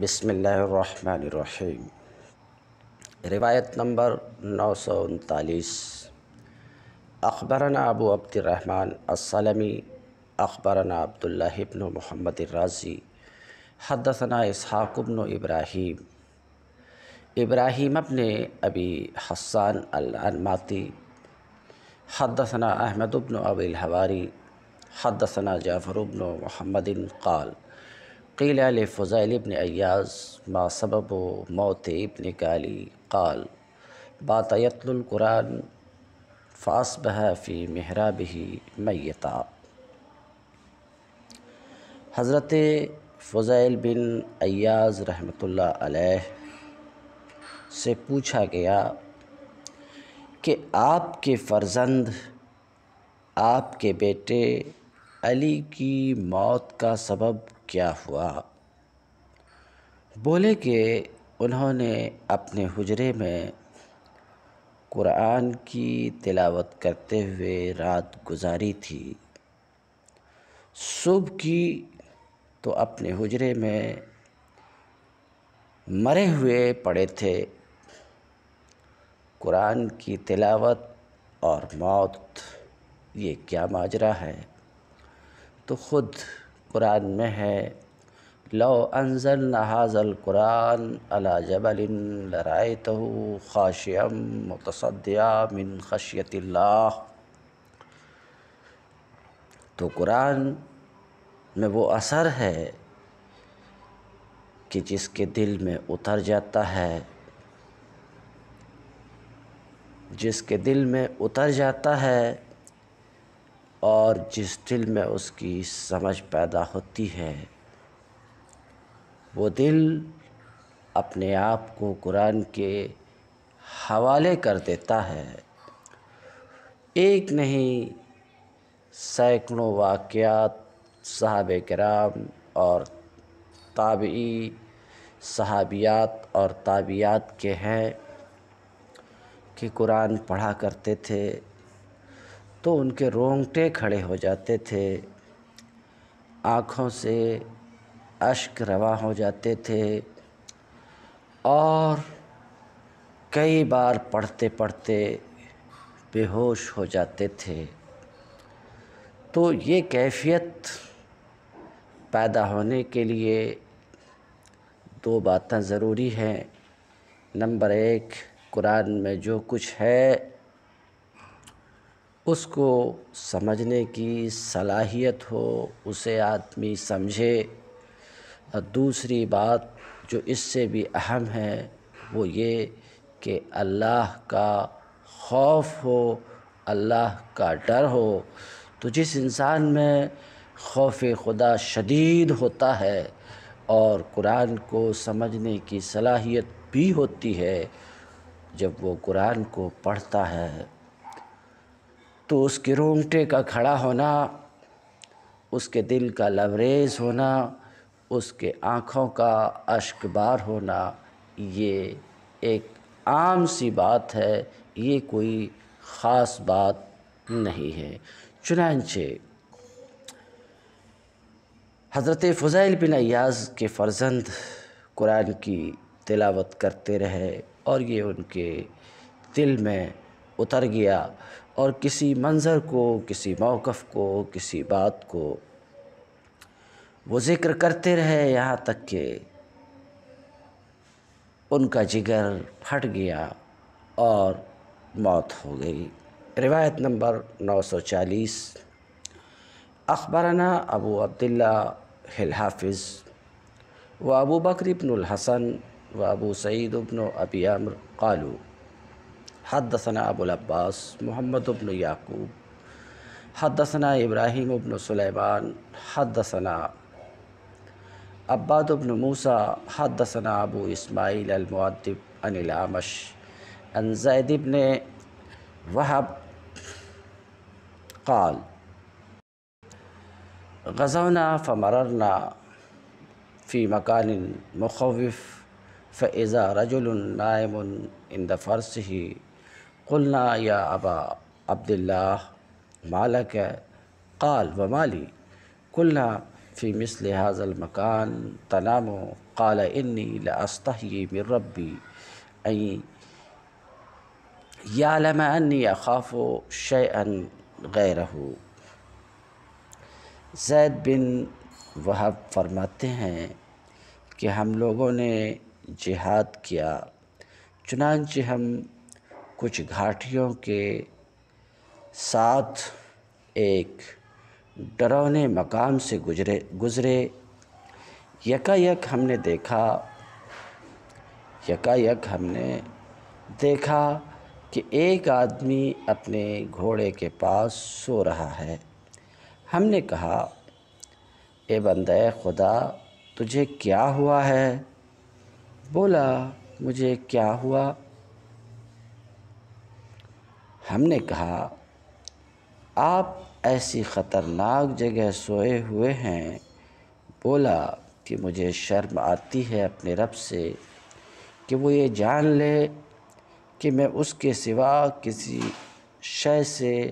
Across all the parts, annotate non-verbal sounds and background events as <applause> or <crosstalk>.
بسم اللہ الرحمن الرحیم۔ روایت نمبر نو سو انتالیس۔ اخبرنا ابو عبد الرحمن السلمی، اخبرنا عبداللہ ابن محمد الرازی، حدثنا اسحاق ابن ابراہیم۔ ابراہیم ابن ابی حسان الانماتی۔ حدثنا احمد ابن ابی الحواری۔ حدثنا جعفر ابن محمد قال۔ قیل لفضیل ابن ایاز ما سبب موت ابن کالی قال، بات یتل القرآن فاصبح فی محرابہ میتا. حضرت فضیل بن ایاز رحمۃ اللہ علیہ سے پوچھا گیا کہ آپ کے فرزند، آپ کے بیٹے علی کی موت کا سبب کیا ہوا؟ بولے کہ انہوں نے اپنے حجرے میں قرآن کی تلاوت کرتے ہوئے رات گزاری تھی۔ صبح کی تو اپنے حجرے میں مرے ہوئے پڑے تھے۔ قرآن کی تلاوت اور موت، یہ کیا ماجرا ہے؟ تو خود قرآن میں ہے۔ لو انزلنا هذا القرآن على جبل لرأيته خاشعا متصدعا من خشیت اللہ۔ تو قرآن میں وہ اثر ہے کہ جس کے دل میں اتر جاتا ہے۔ جس کے دل میں اتر جاتا ہے اور جس دل میں اس کی سمجھ پیدا ہوتی ہے، وہ دل اپنے آپ کو قرآن کے حوالے کر دیتا ہے۔ ایک نہیں، سینکڑوں واقعات صحابہ کرام اور تابعی صحابیات اور تابعیات کے ہیں کہ قرآن پڑھا کرتے تھے۔ تو ان کے رونگٹے کھڑے ہو جاتے تھے۔ آنکھوں سے اشک رواں ہو جاتے تھے۔ اور کئی بار پڑھتے پڑھتے بے ہوش ہو جاتے تھے۔ تو یہ کیفیت پیدا ہونے کے لیے دو باتیں ضروری ہیں۔ نمبر ایک، قرآن میں جو کچھ ہے اس کو سمجھنے کی صلاحیت ہو، اسے آدمی سمجھے۔ اور دوسری بات جو اس سے بھی اہم ہے، وہ یہ کہ اللہ کا خوف ہو، اللہ کا ڈر ہو۔ تو جس انسان میں خوف خدا شدید ہوتا ہے اور قرآن کو سمجھنے کی صلاحیت بھی ہوتی ہے، جب وہ قرآن کو پڑھتا ہے تو اس کے رونگٹے کا کھڑا ہونا، اس کے دل کا لبریز ہونا، اس کے آنکھوں کا اشک بار ہونا، یہ ایک عام سی بات ہے، یہ کوئی خاص بات نہیں ہے۔ چنانچہ، حضرت فضیل بن ایاز کے فرزند قرآن کی تلاوت کرتے رہے اور یہ ان کے دل میں اتر گیا۔ اور کسی منظر کو، کسی موقف کو، کسی بات کو وہ ذکر کرتے رہے یہاں تک کہ ان کا جگر پھٹ گیا اور موت ہو گئی۔ روایت نمبر نو سو چالیس۔ اخبرنا ابو عبداللہ الحافظ و ابو بکر ابن الحسن و ابو سعید ابن ابی عمر قالو حدثنا أبو العباس محمد بن يعقوب. حدثنا إبراهيم بن سليمان. حدثنا عباد بن موسى. حدثنا أبو إسماعيل المؤدب عن الأعمش عن زيد بن وهب. قال غزونا فمررنا في مكان مخوف فإذا رجل نائم عند فرسه قلنا يا أبا عبد الله ما لك قال، وما لي قلنا فی مثل هذا المکان تنام۔ قال، انی لاستحیی من ربی۔ این یعلم انی اخاف شیئا غیرہ۔ زید بن وہب فرماتے ہیں کہ ہم لوگوں نے جہاد کیا، چنانچہ ہم کچھ گھاٹیوں کے ساتھ ایک ڈرونے مقام سے گزرے گزرے۔ یکا یک ہم نے دیکھا یکا یک ہم نے دیکھا کہ ایک آدمی اپنے گھوڑے کے پاس سو رہا ہے۔ ہم نے کہا، اے بندہ خدا، تجھے کیا ہوا ہے؟ بولا، مجھے کیا ہوا؟ ہم نے کہا، آپ ایسی خطرناک جگہ سوئے ہوئے ہیں۔ بولا کہ مجھے شرم آتی ہے اپنے رب سے کہ وہ یہ جان لے کہ میں اس کے سوا کسی شے سے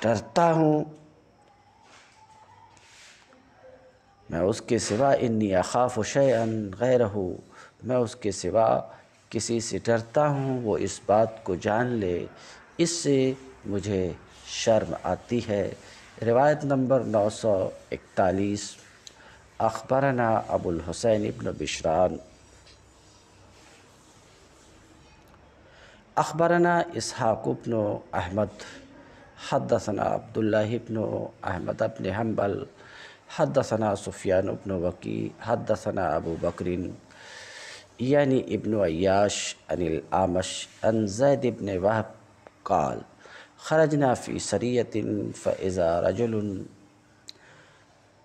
ڈرتا ہوں۔ میں اس کے سوا انی اخاف و شیئن غیر ہوں میں اس کے سوا کسی سے ڈرتا ہوں، وہ اس بات کو جان لے۔ اس سے مجھے شرم آتی ہے۔ روایت نمبر نو سو اکتالیس۔ اخبرنا ابو الحسین ابن بشران۔ اخبرنا اسحاق ابن احمد۔ حدثنا عبداللہ ابن احمد ابن حنبل۔ حدثنا سفیان ابن وکی۔ حدثنا ابو بکرین یعنی ابن عیاش۔ عن العامش عن زید ابن وحب قال خرجنا في سرية فإذا رجل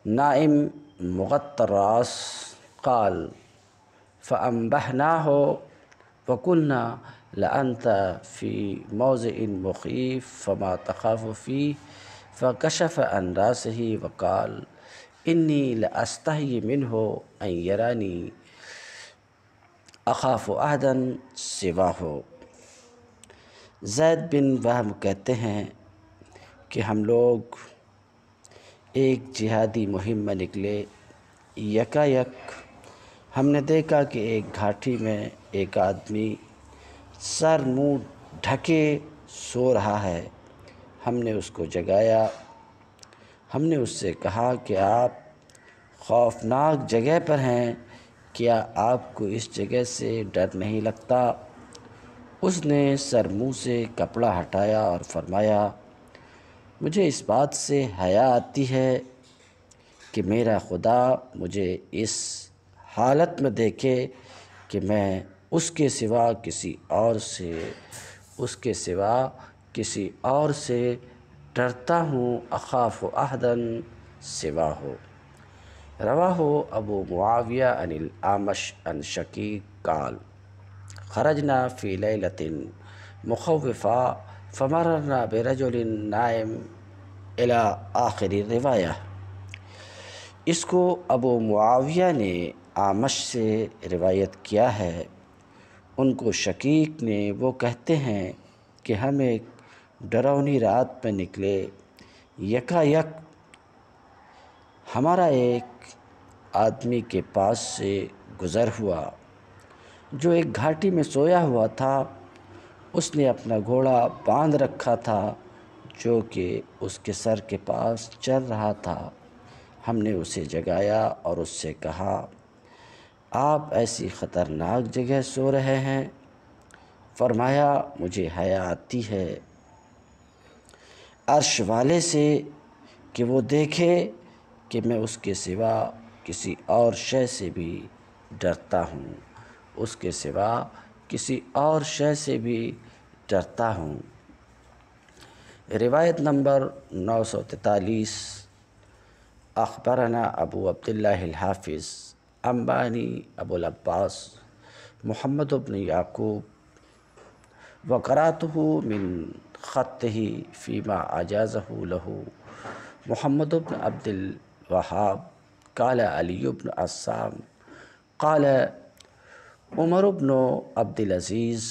نائم مغطى الرأس قال فأنبهناه وقلنا لأنت في موضع مخيف فما تخاف فيه فكشف عن رأسه وقال إني لأستحي منه أن يراني أخاف أحدا سواه. زید بن وہم کہتے ہیں کہ ہم لوگ ایک جہادی مہم میں نکلے، یکا یک ہم نے دیکھا کہ ایک گھاٹی میں ایک آدمی سر منہ ڈھکے سو رہا ہے۔ ہم نے اس کو جگایا، ہم نے اس سے کہا کہ آپ خوفناک جگہ پر ہیں، کیا آپ کو اس جگہ سے ڈر نہیں لگتا؟ اس نے سر منہ سے کپڑا ہٹایا اور فرمایا، مجھے اس بات سے حیا آتی ہے کہ میرا خدا مجھے اس حالت میں دیکھے کہ میں اس کے سوا کسی اور سے، اس کے سوا کسی اور سے ڈرتا ہوں، اخاف و احدن سوا ہو۔ روا ہو ابو معاویہ عن العامش عن شقیق قال۔ خرجنا فی لیلت مخوفا فمررنا برجل نائم الى آخر روایہ۔ اس کو ابو معاویہ نے آمش سے روایت کیا ہے۔ ان کو شقیق نے وہ کہتے ہیں کہ ہم ایک ڈرونی رات میں نکلے۔ یکا یک ہمارا ایک آدمی کے پاس سے گزر ہوا۔ جو ایک گھاٹی میں سویا ہوا تھا، اس نے اپنا گھوڑا باندھ رکھا تھا، جو کہ اس کے سر کے پاس چل رہا تھا۔ ہم نے اسے جگایا اور اس سے کہا، آپ ایسی خطرناک جگہ سو رہے ہیں۔ فرمایا، مجھے حیا آتی ہے۔ عرش والے سے کہ وہ دیکھے کہ میں اس کے سوا کسی اور شے سے بھی ڈرتا ہوں۔ اس کے سوا کسی اور شے سے بھی ڈرتا ہوں۔ روایت نمبر نو سو تینتالیس۔ اخبرنا ابو عبداللہ الحافظ، امبانی ابو العباس، محمد بن یعقوب وقراتہ من خطہ فیما اجازہ لہو محمد بن عبد الوہاب قال علی بن عصام قال عمر بن عبد العزیز،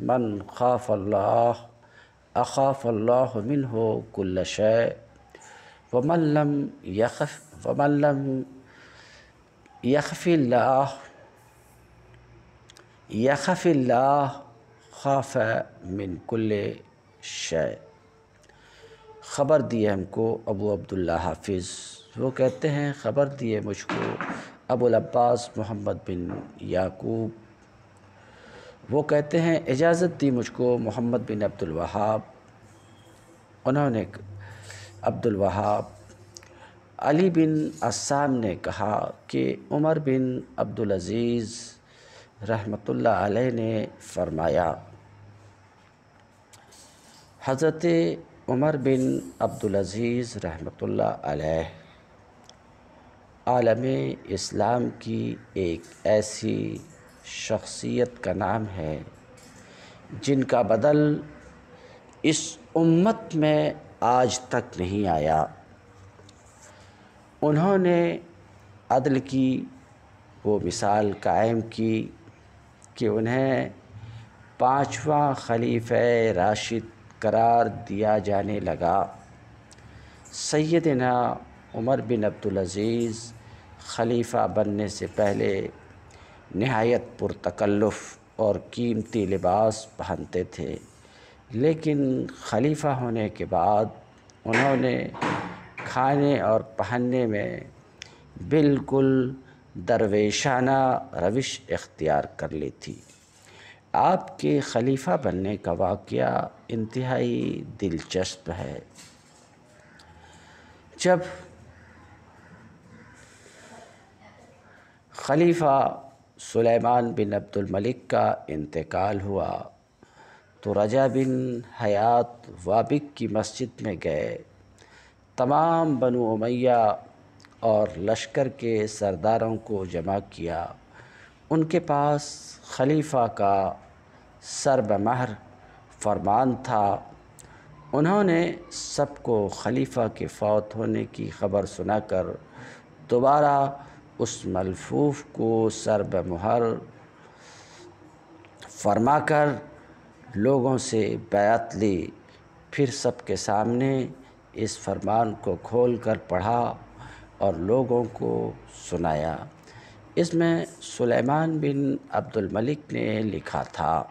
من خاف اللہ، اخاف اللہ منہ کل شے ومن لم یخف فمن لم یخف اللہ یخف اللہ، خاف من کل شے خبر دی ہم کو ابو عبداللہ حافظ، وہ کہتے ہیں، خبر دیے مجھ کو ابو العباس محمد بن یعقوب۔ وہ کہتے ہیں، اجازت دی مجھ کو محمد بن عبد الوہاب۔ انہوں نے عبد الوہاب۔ علی بن اسام نے کہا کہ عمر بن عبدالعزیز رحمۃ اللہ علیہ نے فرمایا، حضرت عمر بن عبدالعزیز رحمۃ اللہ علیہ۔ عالم اسلام کی ایک ایسی شخصیت کا نام ہے، جن کا بدل اس امت میں آج تک نہیں آیا۔ انہوں نے عدل کی وہ مثال قائم کی کہ انہیں پانچواں خلیفہ راشد قرار دیا جانے لگا۔ سیدنا عمر بن عبدالعزیز خلیفہ بننے سے پہلے نہایت پرتکلف اور قیمتی لباس پہنتے تھے۔ لیکن خلیفہ ہونے کے بعد انہوں نے کھانے اور پہننے میں بالکل درویشانہ روش اختیار کر لی تھی۔ آپ کے خلیفہ بننے کا واقعہ انتہائی دلچسپ ہے۔ جب خلیفہ سلیمان بن عبد الملک کا انتقال ہوا۔ تو رجا بن حیات وابق کی مسجد میں گئے۔ تمام بنو امیہ اور لشکر کے سرداروں کو جمع کیا۔ ان کے پاس خلیفہ کا سر بمہر فرمان تھا۔ انہوں نے سب کو خلیفہ کے فوت ہونے کی خبر سنا کر دوبارہ اس ملفوف کو سر بمہر فرما کر لوگوں سے بیعت لی۔ پھر سب کے سامنے اس فرمان کو کھول کر پڑھا اور لوگوں کو سنایا۔ اس میں سلیمان بن عبد الملک نے لکھا تھا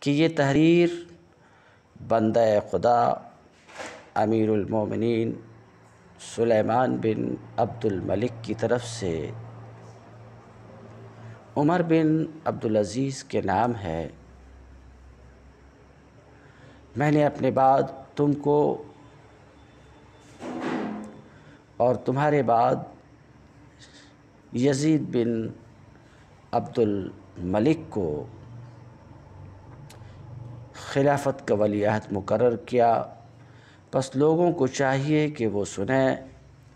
کہ یہ تحریر بندہ خدا امیر المومنین سلیمان بن عبد الملک کی طرف سے۔ عمر بن عبدالعزیز کے نام ہے۔ میں نے اپنے بعد تم کو اور تمہارے بعد یزید بن عبد الملک کو خلافت کا ولی عہد مقرر کیا۔ بس لوگوں کو چاہیے کہ وہ سنیں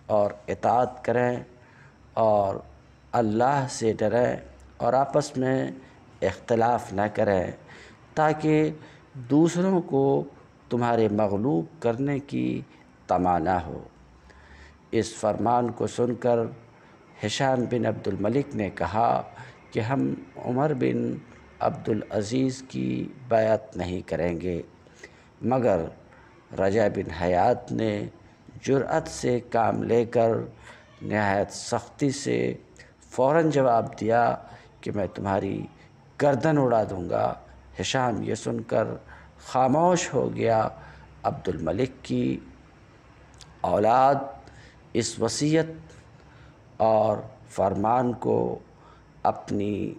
اور اطاعت کریں اور اللہ سے ڈریں اور آپس میں اختلاف نہ کریں تاکہ دوسروں کو تمہارے مغلوب کرنے کی تمانا ہو۔ اس فرمان کو سن کر حشان بن عبد الملک نے کہا کہ ہم عمر بن عبدالعزیز کی بیعت نہیں کریں گے، مگر رجا بن حیات نے جرأت سے کام لے کر نہایت سختی سے فوراً جواب دیا کہ میں تمہاری گردن اڑا دوں گا۔ حشام یہ سن کر خاموش ہو گیا عبد الملک کی اولاد اس وصیت اور فرمان کو اپنی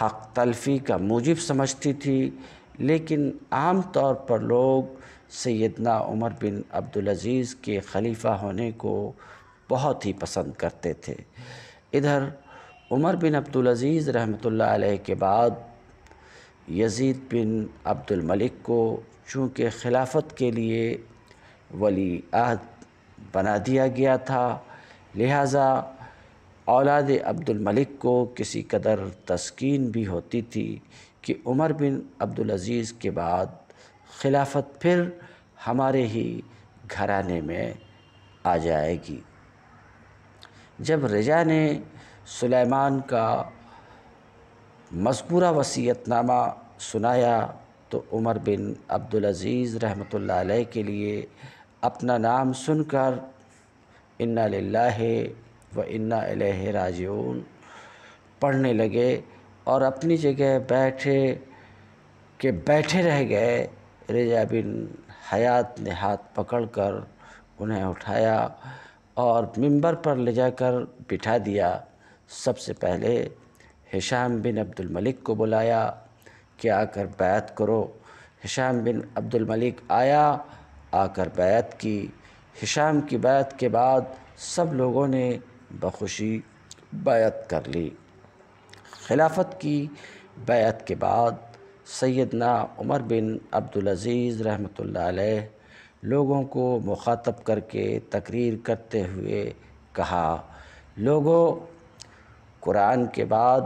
حق تلفی کا موجب سمجھتی تھی، لیکن عام طور پر لوگ سیدنا عمر بن عبدالعزیز کے خلیفہ ہونے کو بہت ہی پسند کرتے تھے۔ ادھر عمر بن عبدالعزیز رحمۃ اللہ علیہ کے بعد یزید بن عبد الملک کو چونکہ خلافت کے لیے ولی عہد بنا دیا گیا تھا، لہٰذا اولاد عبد الملک کو کسی قدر تسکین بھی ہوتی تھی کہ عمر بن عبدالعزیز کے بعد خلافت پھر ہمارے ہی گھرانے میں آ جائے گی۔ جب رجا نے سلیمان کا مذکورہ وصیت نامہ سنایا تو عمر بن عبدالعزیز رحمۃ اللہ علیہ کے لیے اپنا نام سن کر انا للہ و انا الیہ راجعون پڑھنے لگے اور اپنی جگہ بیٹھے کہ بیٹھے رہ گئے رجا بن حیات نے ہاتھ پکڑ کر انہیں اٹھایا اور ممبر پر لے جا کر بٹھا دیا۔ سب سے پہلے ہشام بن عبد الملک کو بلایا کہ آ کر بیعت کرو۔ ہشام بن عبد الملک آیا، آ کر بیعت کی۔ ہشام کی بیعت کے بعد سب لوگوں نے بخوشی بیعت کر لی۔ خلافت کی بیعت کے بعد سیدنا عمر بن عبدالعزیز رحمۃ اللہ علیہ لوگوں کو مخاطب کر کے تقریر کرتے ہوئے کہا، لوگوں، قرآن کے بعد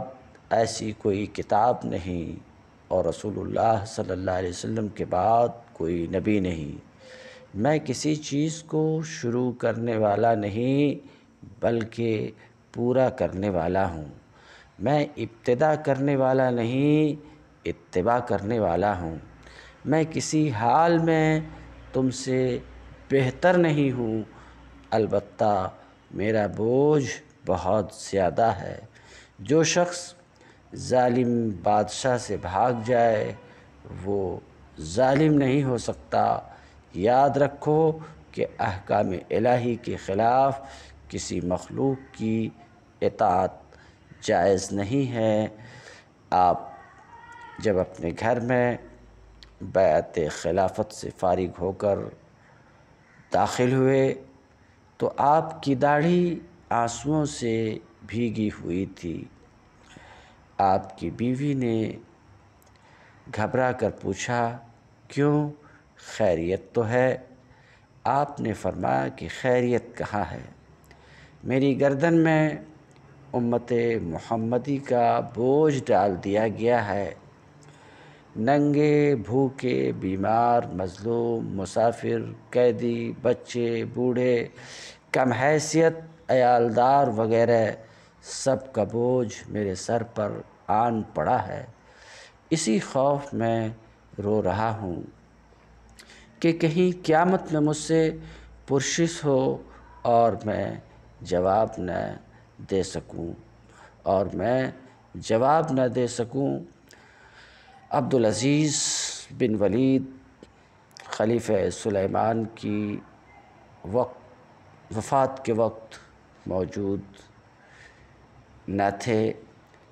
ایسی کوئی کتاب نہیں اور رسول اللہ صلی اللہ علیہ وسلم کے بعد کوئی نبی نہیں۔ میں کسی چیز کو شروع کرنے والا نہیں، بلکہ پورا کرنے والا ہوں۔ میں ابتدا کرنے والا نہیں اتباع کرنے والا ہوں۔ میں کسی حال میں تم سے بہتر نہیں ہوں۔ البتہ میرا بوجھ بہت زیادہ ہے۔ جو شخص ظالم بادشاہ سے بھاگ جائے، وہ ظالم نہیں ہو سکتا۔ یاد رکھو کہ احکام الہی کے خلاف کسی مخلوق کی اطاعت جائز نہیں ہے۔ آپ جب اپنے گھر میں بیعت خلافت سے فارغ ہو کر داخل ہوئے تو آپ کی داڑھی آنسوؤں سے بھیگی ہوئی تھی۔ آپ کی بیوی نے گھبرا کر پوچھا، کیوں؟ خیریت تو ہے؟ آپ نے فرمایا کہ خیریت کہاں ہے؟ میری گردن میں امت محمدی کا بوجھ ڈال دیا گیا ہے۔ ننگے، بھوکے، بیمار، مظلوم، مسافر، قیدی، بچے، بوڑھے، کم حیثیت، عیالدار وغیرہ، سب کا بوجھ میرے سر پر آن پڑا ہے۔ اسی خوف میں رو رہا ہوں کہ کہیں قیامت میں مجھ سے پرشش ہو اور میں جواب نہ دے سکوں، اور میں جواب نہ دے سکوں عبدالعزیز بن ولید خلیفہ سلیمان کی وقت وفات کے وقت موجود نہ تھے،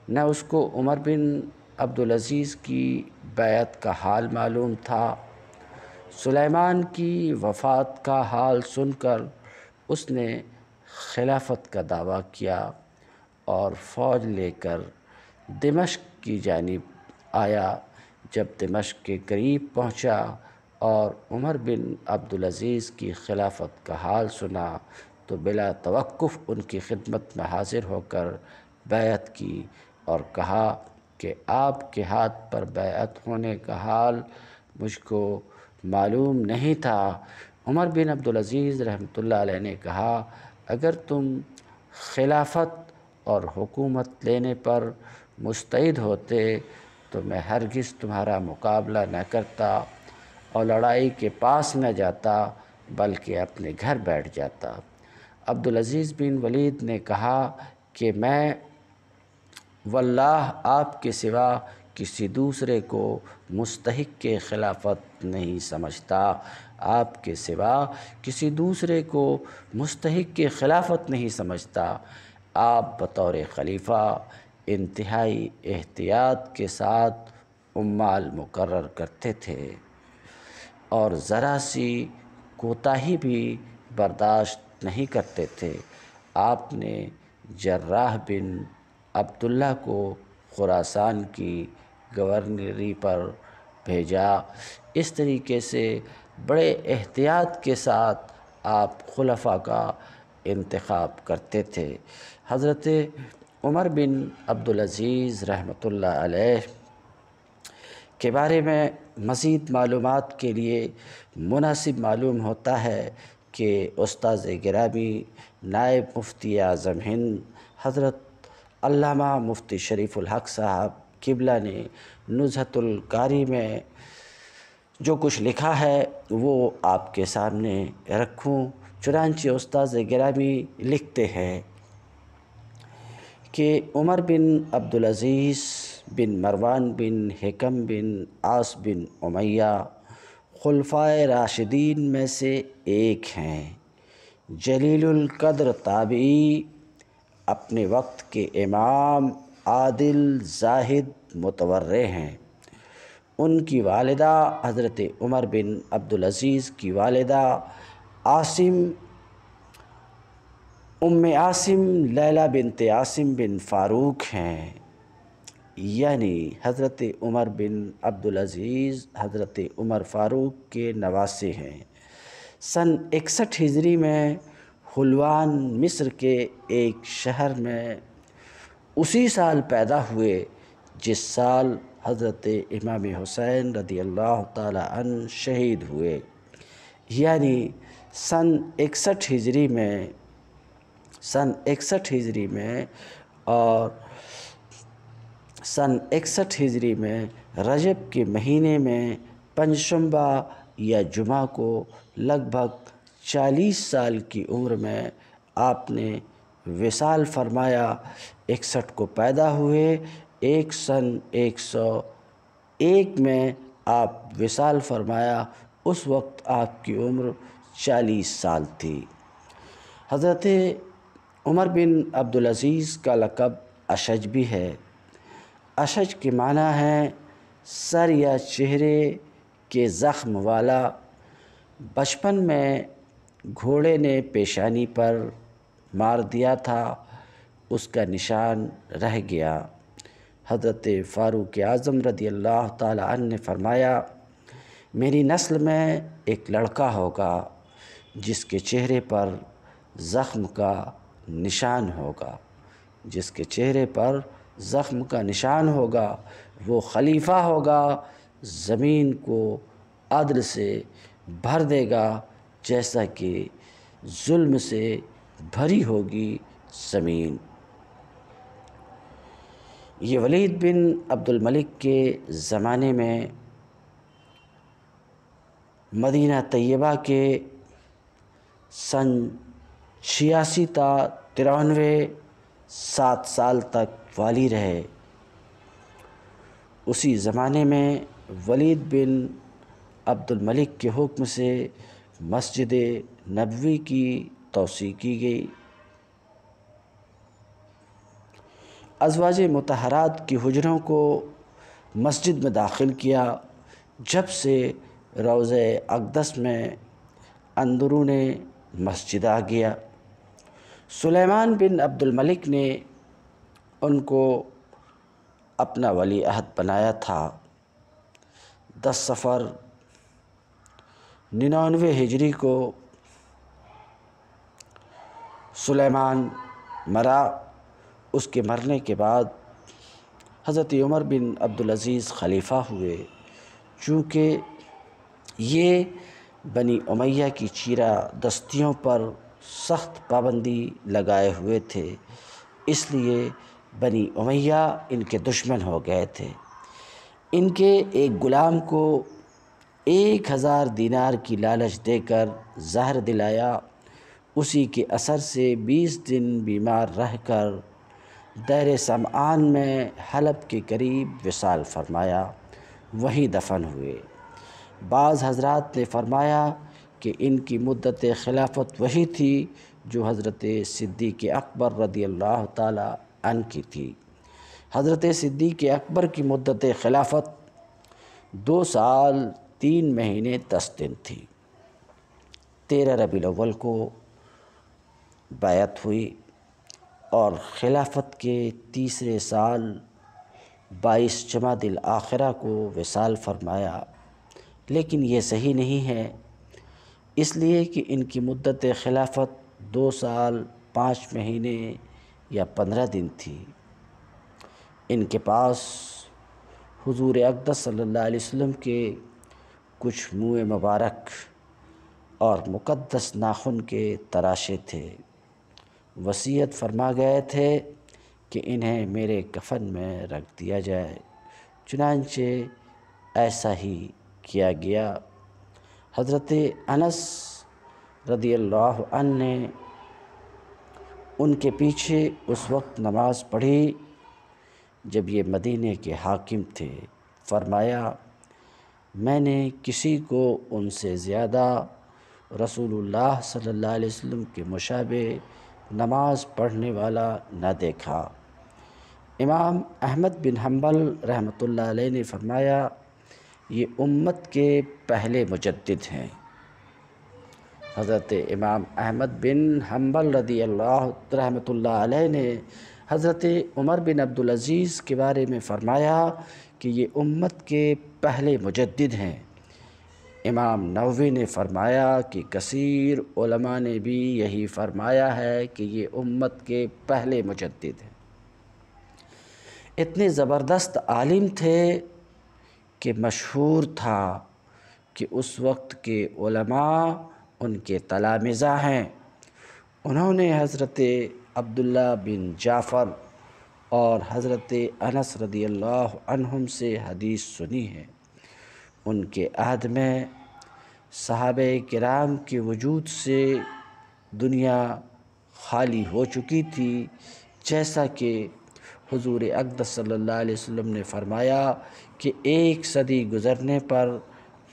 نہ اس کو عمر بن عبدالعزیز کی بیعت کا حال معلوم تھا۔ سلیمان کی وفات کا حال سن کر اس نے خلافت کا دعویٰ کیا اور فوج لے کر دمشق کی جانب آیا۔ جب دمشق کے قریب پہنچا اور عمر بن عبدالعزیز کی خلافت کا حال سنا، تو بلا توقف ان کی خدمت میں حاضر ہو کر بیعت کی اور کہا کہ آپ کے ہاتھ پر بیعت ہونے کا حال مجھ کو معلوم نہیں تھا۔ عمر بن عبدالعزیز رحمۃ اللہ علیہ نے کہا، اگر تم خلافت اور حکومت لینے پر مستعد ہوتے تو میں ہرگز تمہارا مقابلہ نہ کرتا اور لڑائی کے پاس نہ جاتا، بلکہ اپنے گھر بیٹھ جاتا۔ عبدالعزیز بن ولید نے کہا کہ میں واللہ آپ کے سوا کسی دوسرے کو مستحق کے خلافت نہیں سمجھتا۔ آپ کے سوا کسی دوسرے کو مستحق کے خلافت نہیں سمجھتا۔ آپ بطور خلیفہ انتہائی احتیاط کے ساتھ عمال مقرر کرتے تھے اور ذرا سی کوتاہی بھی برداشت نہیں کرتے تھے۔ آپ نے جراح بن عبداللہ کو خراسان کی گورنری پر بھیجا۔ اس طریقے سے بڑے احتیاط کے ساتھ آپ خلفاء کا انتخاب کرتے تھے۔ حضرت عمر بن عبدالعزیز رحمۃ اللہ علیہ کے بارے میں مزید معلومات کے لیے مناسب معلوم ہوتا ہے کہ استاذ گرامی نائب مفتی اعظم ہند حضرت علامہ مفتی شریف الحق صاحب قبلہ نے نزہت القاری میں جو کچھ لکھا ہے وہ آپ کے سامنے رکھوں، چنانچہ استاذ گرامی لکھتے ہیں۔ کہ عمر بن عبدالعزیز بن مروان بن حکم بن عاص بن امیہ خلفائے راشدین میں سے ایک ہیں۔ جلیل القدر تابعی اپنے وقت کے امام عادل زاہد متورع ہیں۔ ان کی والدہ حضرت عمر بن عبدالعزیز کی والدہ عاصم ام عاصم، لیلہ بنت عاصم بن فاروق ہیں۔ یعنی حضرت عمر بن عبدالعزیز، حضرت عمر فاروق کے نواسے ہیں۔ سن اکسٹھ ہجری میں حلوان مصر کے ایک شہر میں اسی سال پیدا ہوئے، جس سال حضرت امام حسین رضی اللہ تعالی عنہ شہید ہوئے۔ یعنی سن اکسٹھ ہجری میں سن اکسٹھ ہجری میں اور سن اکسٹھ ہجری میں رجب کے مہینے میں پنجشنبہ یا جمعہ کو لگ بھگ چالیس سال کی عمر میں آپ نے وصال فرمایا، اکسٹھ کو پیدا ہوئے، ایک سن ایک سو ایک میں آپ وصال فرمایا، اس وقت آپ کی عمر چالیس سال تھی۔ حضرت عمر بن عبدالعزیز کا لقب اشج بھی ہے۔ اشج کے معنی ہے سر یا چہرے کے زخم والا۔ بچپن میں گھوڑے نے پیشانی پر مار دیا تھا، اس کا نشان رہ گیا۔ حضرت فاروق اعظم رضی اللہ تعالی عنہ نے فرمایا، میری نسل میں ایک لڑکا ہوگا جس کے چہرے پر زخم کا نشان ہوگا۔ جس کے چہرے پر زخم کا نشان ہوگا، وہ خلیفہ ہوگا، زمین کو عدل سے بھر دے گا، جیسا کہ ظلم سے بھری ہوگی زمین۔ یہ ولید بن عبد الملک کے زمانے میں مدینہ طیبہ کے سن چھیاسی تا ترانوے سات سال تک والی رہے۔ اسی زمانے میں ولید بن عبد الملک کے حکم سے مسجد نبوی کی توسیع کی گئی۔ ازواج متحرات کی حجروں کو مسجد میں داخل کیا، جب سے روض اقدس میں اندرون مسجد آ گیا۔ سلیمان بن عبد الملک نے ان کو اپنا ولی عہد بنایا تھا۔ دس سفر ننانوے ہجری کو سلیمان مرا۔ اس کے مرنے کے بعد حضرت عمر بن عبدالعزیز خلیفہ ہوئے۔ چونکہ یہ بنی امیہ کی چیرہ دستیوں پر سخت پابندی لگائے ہوئے تھے۔ اس لیے بنی امیہ ان کے دشمن ہو گئے تھے۔ ان کے ایک غلام کو ایک ہزار دینار کی لالچ دے کر زہر دلایا، اسی کے اثر سے بیس دن بیمار رہ کر دیر سمعان میں حلب کے قریب وصال فرمایا، وہیں دفن ہوئے۔ بعض حضرات نے فرمایا کہ ان کی مدت خلافت وہی تھی جو حضرت صدیق اکبر رضی اللہ تعالی عنہ کی تھی۔ حضرت صدیق اکبر کی مدت خلافت دو سال تین مہینے دس دن تھی۔ تیرہ ربی الاول کو بیعت ہوئی اور خلافت کے تیسرے سال بائیس جماعت الاخرہ کو وصال فرمایا۔ لیکن یہ صحیح نہیں ہے اس لیے کہ ان کی مدت خلافت دو سال، پانچ مہینے یا پندرہ دن تھی۔ ان کے پاس حضور اقدس صلی اللہ علیہ وسلم کے کچھ منہ مبارک اور مقدس ناخن کے تراشے تھے۔ وصیت فرما گئے تھے کہ انہیں میرے کفن میں رکھ دیا جائے، چنانچہ ایسا ہی کیا گیا۔ حضرت انس رضی اللہ عنہ نے ان کے پیچھے اس وقت نماز پڑھی جب یہ مدینہ کے حاکم تھے۔ فرمایا، میں نے کسی کو ان سے زیادہ رسول اللہ صلی اللہ علیہ وسلم کے مشابہ نماز پڑھنے والا نہ دیکھا۔ امام احمد بن حنبل رحمۃ اللہ علیہ نے فرمایا یہ امت کے پہلے مجدد ہیں۔ حضرت امام احمد بن حنبل رضی اللہ رحمۃ اللہ علیہ نے حضرت عمر بن عبدالعزیز کے بارے میں فرمایا کہ یہ امت کے پہلے مجدد ہیں۔ امام نووی نے فرمایا کہ کثیر علماء نے بھی یہی فرمایا ہے کہ یہ امت کے پہلے مجدد ہیں۔ اتنے زبردست عالم تھے کہ مشہور تھا کہ اس وقت کے علماء ان کے تلامزہ ہیں۔ انہوں نے حضرت عبداللہ بن جعفر اور حضرت انس رضی اللہ عنہم سے حدیث سنی ہے۔ ان کے عہد میں صحابہ کرام کے وجود سے دنیا خالی ہو چکی تھی، جیسا کہ حضور اقدس صلی اللہ علیہ وسلم نے فرمایا کہ ایک صدی گزرنے پر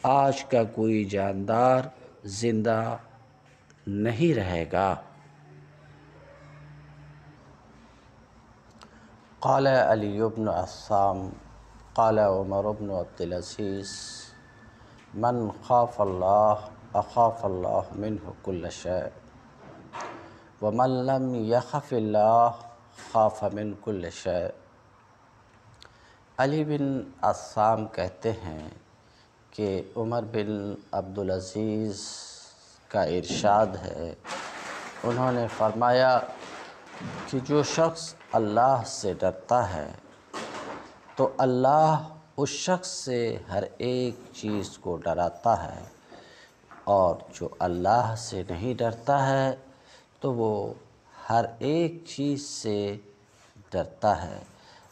آج کا کوئی جاندار زندہ نہیں رہے گا۔ قال علی بن عصام قال عمر بن عبدالعزیز من خاف اللہ، اخاف اللہ منہ کل شے ومن لم یخف اللہ، خاف من کل شے علی بن عصام کہتے ہیں کہ عمر بن عبدالعزیز کا ارشاد ہے۔ انہوں نے فرمایا کہ جو شخص اللہ سے ڈرتا ہے، تو اللہ اس شخص سے ہر ایک چیز کو ڈراتا ہے، اور جو اللہ سے نہیں ڈرتا ہے، تو وہ ہر ایک چیز سے ڈرتا ہے۔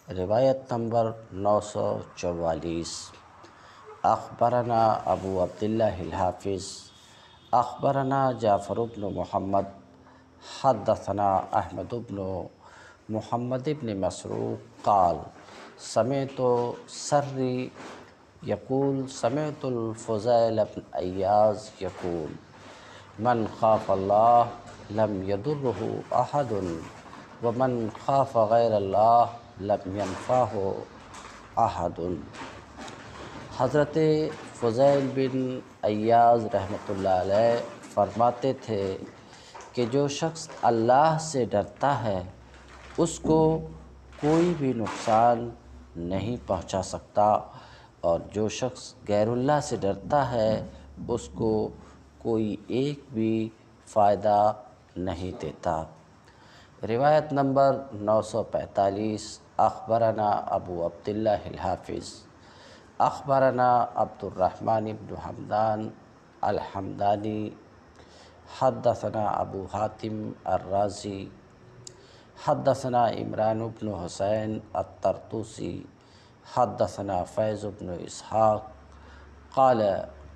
روایت نمبر نو سو چوالیس۔ اخبرنا ابو عبداللہ الحافظ، اخبرنا جعفر بن محمد، حدثنا احمد بن محمد ابن مسروق قال سمیت سری یقول سمیت الفضیل ابن ایاز یقول من خاف اللہ لم يدره احد ومن خاف غیر اللہ لم ينفعه احد۔ حضرت فضیل بن ایاز رحمۃ اللہ علیہ فرماتے تھے کہ جو شخص اللہ سے ڈرتا ہے، اس کو کوئی بھی نقصان نہیں پہنچا سکتا۔ اور جو شخص غیر اللہ سے ڈرتا ہے، اس کو کوئی ایک بھی فائدہ نہیں دیتا۔ روایت نمبر نو سو پینتالیس۔ اخبرنا ابو عبداللہ الحافظ، اخبرنا عبد الرحمن بن حمدان الحمدانی، حدثنا ابو حاتم الرازی، حدثنا عمران بن حسین الترطوسی حدثنا فیض بن اسحاق، قال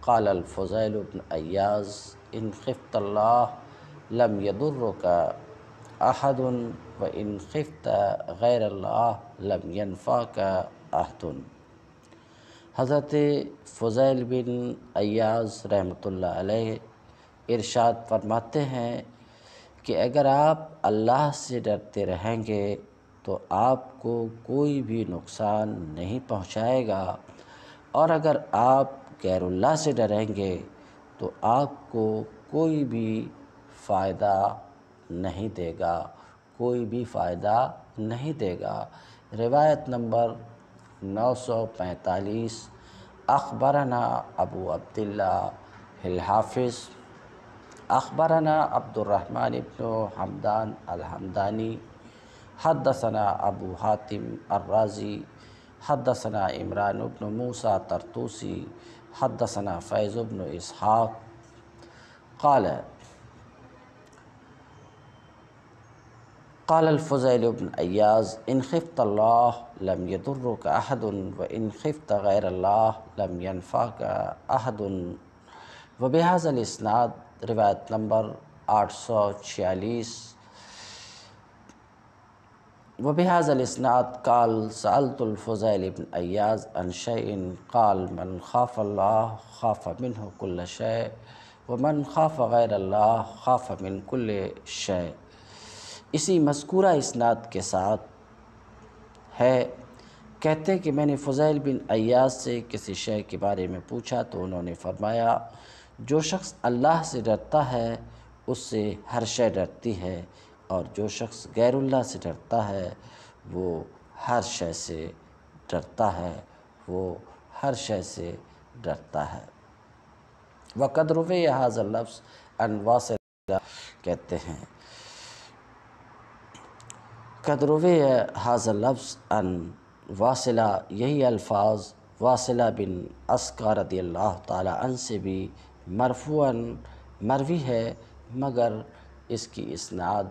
قال الفضیل بن ایاز، ان خفت اللہ لم يضرك احد و ان خفت غیر اللہ لم ينفعك حضرت فضیل بن ایاز رحمۃ اللہ علیہ ارشاد فرماتے ہیں کہ اگر آپ اللہ سے ڈرتے رہیں گے تو آپ کو کوئی بھی نقصان نہیں پہنچائے گا۔ اور اگر آپ غیر اللہ سے ڈریں گے تو آپ کو کوئی بھی فائدہ نہیں دے گا۔ کوئی بھی فائدہ نہیں دے گا۔ روایت نمبر نو سو پینتالیس۔ اخبرنا ابو عبداللہ الحافظ۔ اخبرنا عبد الرحمن ابن حمدان الحمدانی۔ حدثنا ابو حاتم الرازی۔ حدثنا عمران ابن موسیٰ ترتوسی۔ حدثنا فیض ابن اسحاق۔ قال قال الفزيل بن أياز إن خفت الله لم يضرك أحد وإن خفت غير الله لم ينفعك أحد. وبهذا الإسناد رواية نمبر 846 وبهذا الإسناد قال سألت الفزيل بن أياز عن شيء قال من خاف الله خاف منه كل شيء ومن خاف غير الله خاف من كل شيء. اسی مذکورہ اسناد کے ساتھ ہے۔ کہتے کہ میں نے فضیل بن ایاز سے کسی شے کے بارے میں پوچھا تو انہوں نے فرمایا، جو شخص اللہ سے ڈرتا ہے، اس سے ہر شے ڈرتی ہے، اور جو شخص غیر اللہ سے ڈرتا ہے، وہ ہر شے سے ڈرتا ہے، وہ ہر شے سے ڈرتا ہے۔ وقد روے حاضر لفظ ان واصلہ کہتے ہیں۔ قد روے لفظ ان واصلہ یہی الفاظ واصلہ بن اسقا رضی اللہ تعالی عنہ سے بھی مرفوعاً مروی ہے، مگر اس کی اسناد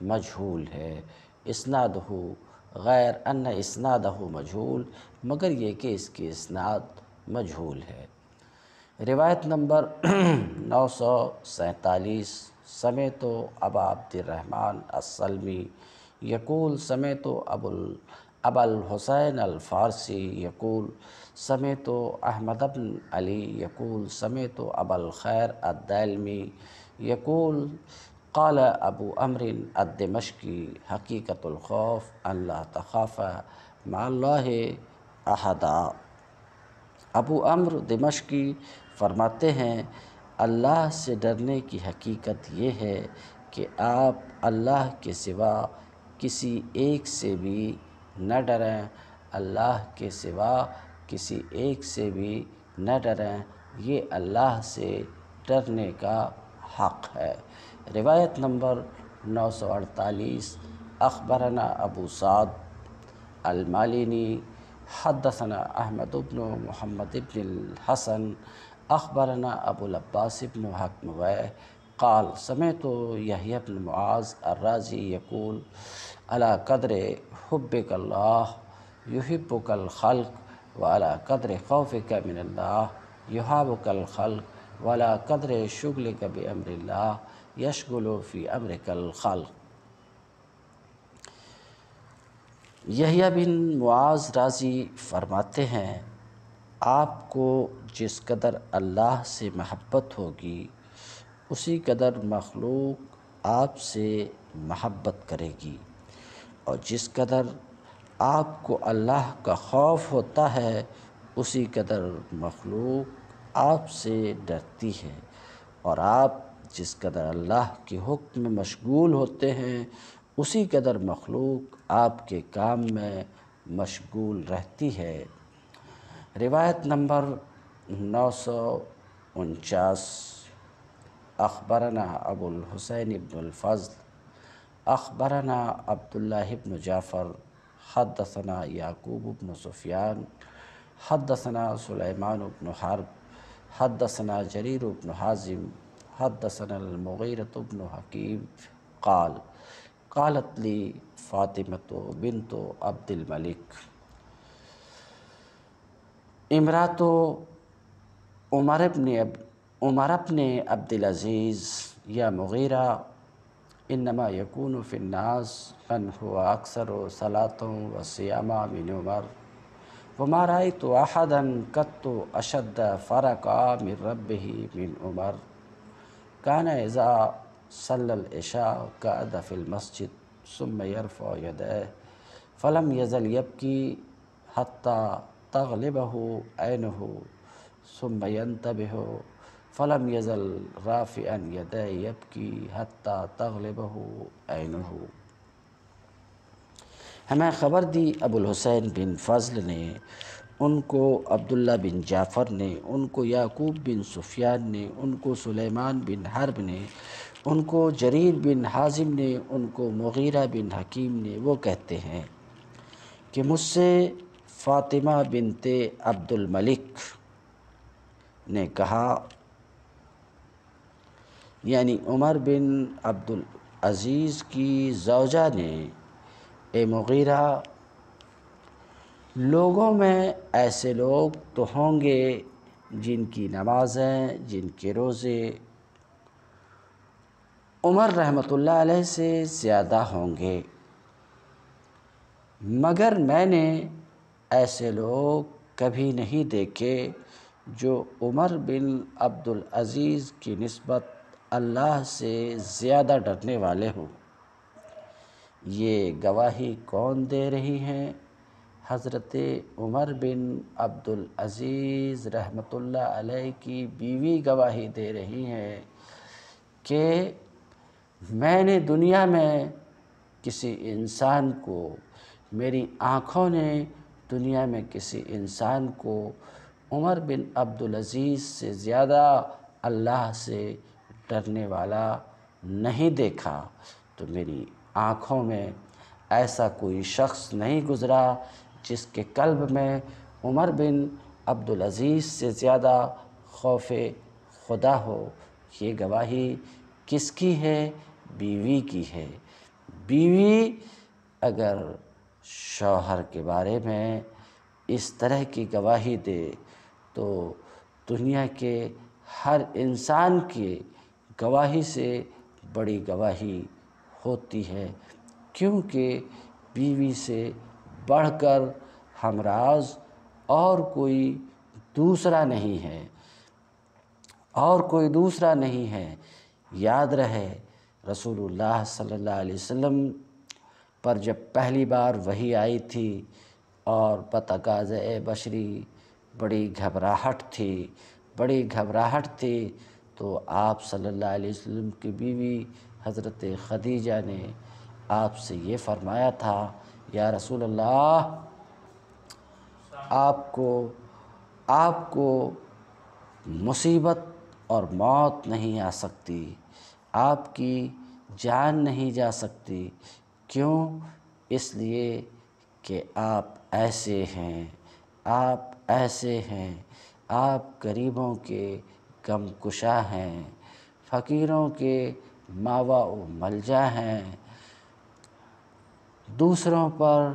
مجھول ہے۔ اسناد ہو غیر ان اسناد ہو مجھول، مگر یہ کہ اس کی اسناد مجھول ہے۔ روایت نمبر <clears throat> نو سو سینتالیس، سمیت و ابا عبد الرحمن السلمی یقول سمیت و ابو ابا الحسین الفارسی، یقول سمیت و احمد بن علی، یقول سمیت و ابا الخیر الدیلمی، یقول، قال ابو امر الدمشقی، حقیقت الخوف اللہ تخاف مع اللہ احدا۔ ابو امر دمشقی فرماتے ہیں، اللہ سے ڈرنے کی حقیقت یہ ہے کہ آپ اللہ کے سوا کسی ایک سے بھی نہ ڈریں، اللہ کے سوا کسی ایک سے بھی نہ ڈریں۔ یہ اللہ سے ڈرنے کا حق ہے۔ روایت نمبر نو سو اڑتالیس، اخبرنا ابو سعد المالینی، حدثنا احمد ابن محمد ابن الحسن، اخبرنا ابو العباس ابن حکم وی قال سمیت یحیی بن معاذ الرازی یقول، علی قدر حبک اللہ، یحبک الخلق وعلی قدر خوفک من اللہ، یحابک الخلق وعلی قدر شغلک بامر اللہ، یشغل فی امرک الخلق. یحییٰ بن معاذ رازی فرماتے ہیں، آپ کو جس قدر اللہ سے محبت ہوگی اسی قدر مخلوق آپ سے محبت کرے گی اور جس قدر آپ کو اللہ کا خوف ہوتا ہے، اسی قدر مخلوق آپ سے ڈرتی ہے اور آپ جس قدر اللہ کے حکم میں مشغول ہوتے ہیں، اسی قدر مخلوق آپ کے کام میں مشغول رہتی ہے۔ روایت نمبر نو سو انچاس۔ اخبرنا ابو الحسین ابن الفضل، اخبرنا عبداللہ ابن جعفر، حدثنا یعقوب ابن سفیان، حدثنا سلیمان ابن حرب، حدثنا جریر ابن حازم، حدثنا المغیرت ابن حکیم، قال، قالت لی فاطمت بنت عبد الملک۔ امرات عمر ابن عمر ابن عبد العزیز یا مغیرہ، انما یکون فی الناس من ہوا اکثر و صلاۃ و سیامہ من عمر، وما رأيت احدا قط اشد فرقا من ربه من عمر كان اذا صلی العشاء قعد فی المسجد ثم يرفع يديه فلم يزل يبكي حتى تغلبه عينه ثم ينتبه فلم يزل رافعا يديه يبكي حتى تغلبه عينه ہمیں خبر دی ابو الحسین بن فضل نے، ان کو عبداللہ بن جعفر نے، ان کو یعقوب بن سفیان نے، ان کو سلیمان بن حرب نے، ان کو جریر بن حازم نے، ان کو مغیرہ بن حکیم نے، وہ کہتے ہیں کہ مجھ سے فاطمہ بنت عبد الملک نے کہا یعنی عمر بن عبد کی زوجہ نے، اے مغیرہ، لوگوں میں ایسے لوگ تو ہوں گے جن کی نمازیں، جن کے روزے۔ عمر رحمۃ اللہ علیہ سے زیادہ ہوں گے۔ مگر میں نے ایسے لوگ کبھی نہیں دیکھے جو عمر بن عبدالعزیز کی نسبت اللہ سے زیادہ ڈرنے والے ہوں۔ یہ گواہی کون دے رہی ہیں؟ حضرت عمر بن عبدالعزیز رحمۃ اللہ علیہ کی بیوی گواہی دے رہی ہیں کہ میں نے دنیا میں کسی انسان کو، میری آنکھوں نے دنیا میں کسی انسان کو عمر بن عبدالعزیز سے زیادہ اللہ سے ڈرنے والا نہیں دیکھا تو میری آنکھوں میں ایسا کوئی شخص نہیں گزرا جس کے قلب میں عمر بن عبدالعزیز سے زیادہ خوف خدا ہو۔ یہ گواہی کس کی ہے؟ بیوی کی ہے۔ بیوی اگر شوہر کے بارے میں اس طرح کی گواہی دے تو دنیا کے ہر انسان کی گواہی سے بڑی گواہی ہوتی ہے، کیونکہ بیوی سے بڑھ کر ہمراز اور کوئی دوسرا نہیں ہے۔ اور کوئی دوسرا نہیں ہے۔ یاد رہے، رسول اللہ صلی اللہ علیہ وسلم پر جب پہلی بار وہی آئی تھی اور بتقاض بشری، بڑی گھبراہٹ تھی، بڑی گھبراہٹ تھی تو آپ صلی اللہ علیہ وسلم کی بیوی حضرت خدیجہ نے آپ سے یہ فرمایا تھا، یا رسول اللہ، آپ کو آپ کو مصیبت اور موت نہیں آ سکتی، آپ کی جان نہیں جا سکتی، کیوں؟ اس لیے کہ آپ ایسے ہیں، آپ ایسے ہیں، آپ غریبوں کے غم کشا ہیں۔ فقیروں کے ماوا و ملجا ہیں۔ دوسروں پر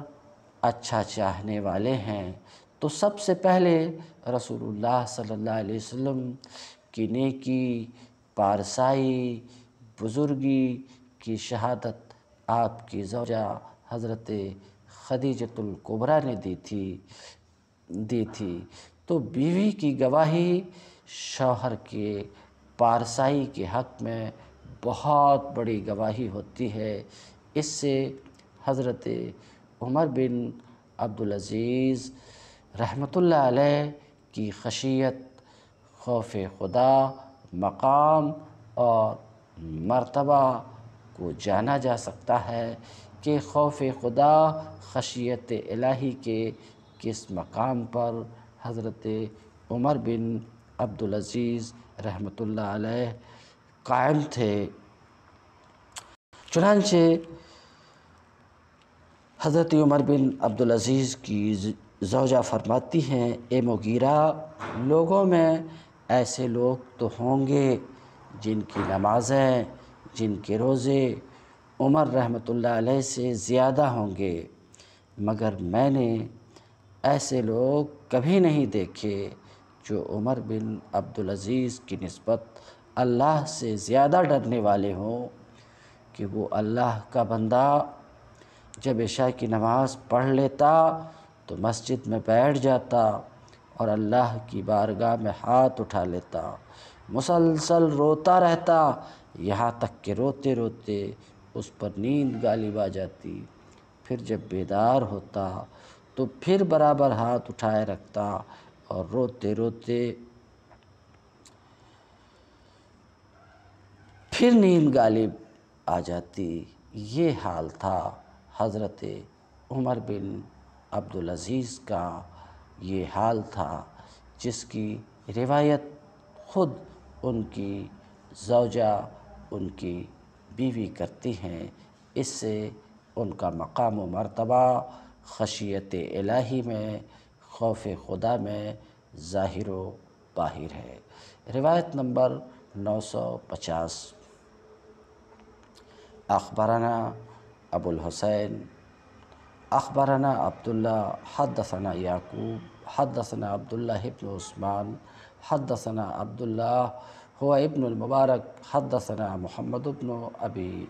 اچھا چاہنے والے ہیں۔ تو سب سے پہلے رسول اللہ صلی اللہ علیہ وسلم کی نیکی، پارسائی، بزرگی کی شہادت آپ کی زوجہ حضرت خدیجت القبرہ نے دی تھی دی تھی۔ تو بیوی کی گواہی شوہر کے پارسائی کے حق میں بہت بڑی گواہی ہوتی ہے۔ اس سے حضرت عمر بن عبدالعزیز رحمۃ اللہ علیہ کی خشیت، خوف خدا، مقام اور مرتبہ کو جانا جا سکتا ہے کہ خوف خدا خشیت الہی کے کس مقام پر حضرت عمر بن عبدالعزیز رحمۃ اللہ علیہ قائم تھے۔ چنانچہ حضرت عمر بن عبدالعزیز کی زوجہ فرماتی ہیں، اے مغیرہ، لوگوں میں ایسے لوگ تو ہوں گے جن کی نمازیں، جن کے روزے عمر رحمۃ اللہ علیہ سے زیادہ ہوں گے، مگر میں نے ایسے لوگ کبھی نہیں دیکھے۔ جو عمر بن عبدالعزیز کی نسبت اللہ سے زیادہ ڈرنے والے ہوں کہ وہ اللہ کا بندہ جب عشاء کی نماز پڑھ لیتا تو مسجد میں بیٹھ جاتا اور اللہ کی بارگاہ میں ہاتھ اٹھا لیتا، مسلسل روتا رہتا، یہاں تک کہ روتے روتے اس پر نیند غالب آ جاتی۔ پھر جب بیدار ہوتا تو پھر برابر ہاتھ اٹھائے رکھتا اور روتے روتے پھر نیند غالب آ جاتی۔ یہ حال تھا حضرت عمر بن عبدالعزیز کا۔ یہ حال تھا جس کی روایت خود ان کی زوجہ، ان کی بیوی کرتی ہیں۔ اس سے ان کا مقام و مرتبہ خشیت الہی میں خوف خدا میں ظاہر و باہر ہے۔ روایت نمبر نو سو پچاس۔ اخبرنا ابو الحسین۔ اخبرنا عبداللہ۔ حدثنا یعقوب۔ حدثنا عبداللہ ابن عثمان۔ حدثنا عبداللہ۔ هو ابن المبارک۔ حدثنا محمد ابن ابی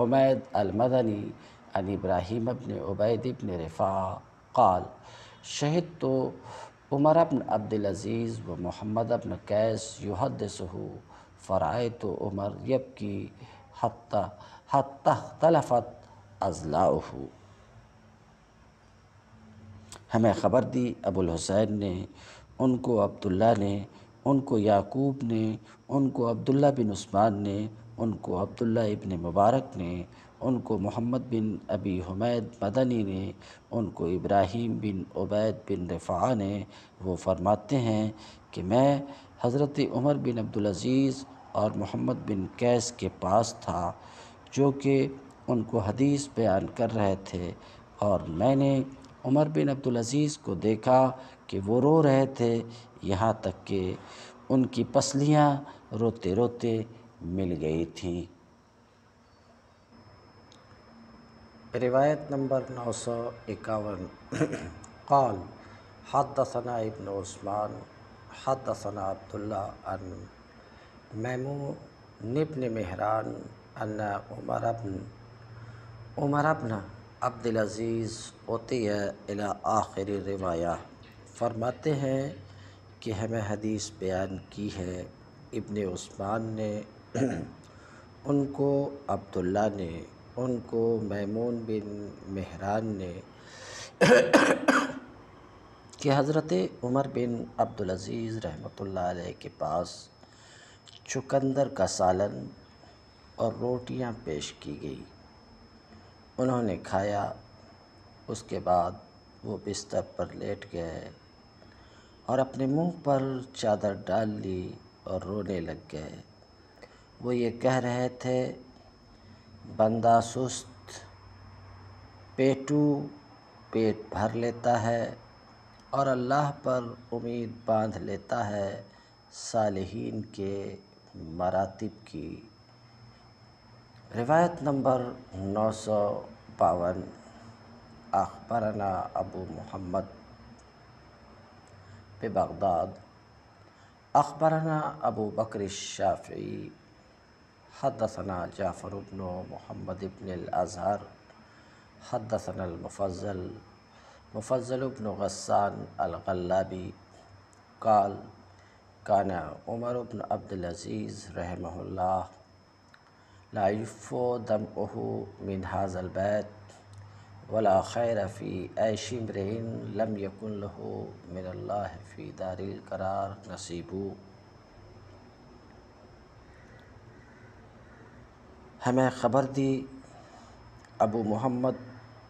حمید المدنی۔ عن ابراہیم ابن عبید ابن رفا قال شہد تو عمر ابن عبدالعزیز و محمد ابن قیس یحدثہ فرائے تو عمر یبکی حتی حتی اختلفت ازلاؤہ ہمیں خبر دی ابو الحسین نے، ان کو عبداللہ نے، ان کو یعقوب نے، ان کو عبداللہ بن عثمان نے، ان کو عبداللہ ابن مبارک نے ان کو محمد بن ابی حمید مدنی نے، ان کو ابراہیم بن عبید بن رفع نے وہ فرماتے ہیں کہ میں حضرت عمر بن عبدالعزیز اور محمد بن قیس کے پاس تھا، جو کہ ان کو حدیث بیان کر رہے تھے۔ اور میں نے عمر بن عبدالعزیز کو دیکھا کہ وہ رو رہے تھے، یہاں تک کہ ان کی پسلیاں روتے روتے مل گئی تھیں۔ روایت نمبر نو سو اکاون۔ قال، حدثنا ابن عثمان، حدثنا عبداللہ ان میمون ابن مہران ان عمر ابن عمر ابن عبدالعزیز عطیہ الى آخر روایہ۔ فرماتے ہیں کہ ہمیں حدیث بیان کی ہے۔ ابن عثمان نے، ان کو عبداللہ نے ان کو میمون بن مہران نے کہ حضرت عمر بن عبدالعزیز رحمۃ اللہ علیہ کے پاس چکندر کا سالن اور روٹیاں پیش کی گئی۔ انہوں نے کھایا، اس کے بعد وہ بستر پر لیٹ گئے اور اپنے منہ پر چادر ڈال لی اور رونے لگ گئے۔ وہ یہ کہہ رہے تھے بندہ سست، پیٹو پیٹ بھر لیتا ہے اور اللہ پر امید باندھ لیتا ہے صالحین کے مراتب کی۔ روایت نمبر نو سو باون۔ اخبرنا ابو محمد پہ بغداد اخبرنا ابو بکر الشافعی۔ حدثنا جعفر ابن محمد ابن الازہر، حدثنا المفضل، مفضل ابن غسان الغلابی، قال کانا عمر ابن عبدالعزیز رحمہ اللہ، لا يفو دمعه من هذا البيت ولا خير في عيش امرئ لم يكن له من الله في دار القرار نصیب ہمیں خبر دی۔ ابو محمد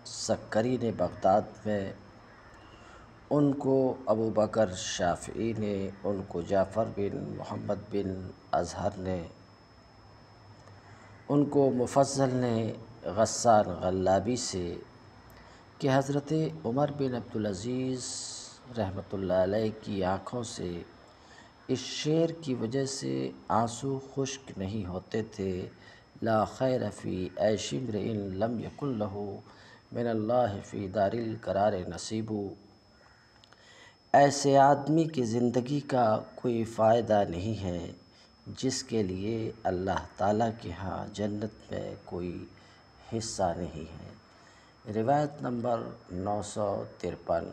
سکری نے بغداد میں ان کو ابو بکر شافعی نے، ان کو جعفر بن محمد بن اظہر نے، ان کو مفضل نے غسان غلابی سے کہ حضرت عمر بن عبدالعزیز رحمۃ اللہ علیہ کی آنکھوں سے اس شعر کی وجہ سے آنسو خشک نہیں ہوتے تھے۔ لا خیر فی ایشم رئن لم یکن لہو من اللہ فی دار القرار نصیبو ایسے آدمی کی زندگی کا کوئی فائدہ نہیں ہے جس کے لیے اللہ تعالیٰ کے ہاں جنت میں کوئی حصہ نہیں ہے۔ روایت نمبر نو سو ترپن۔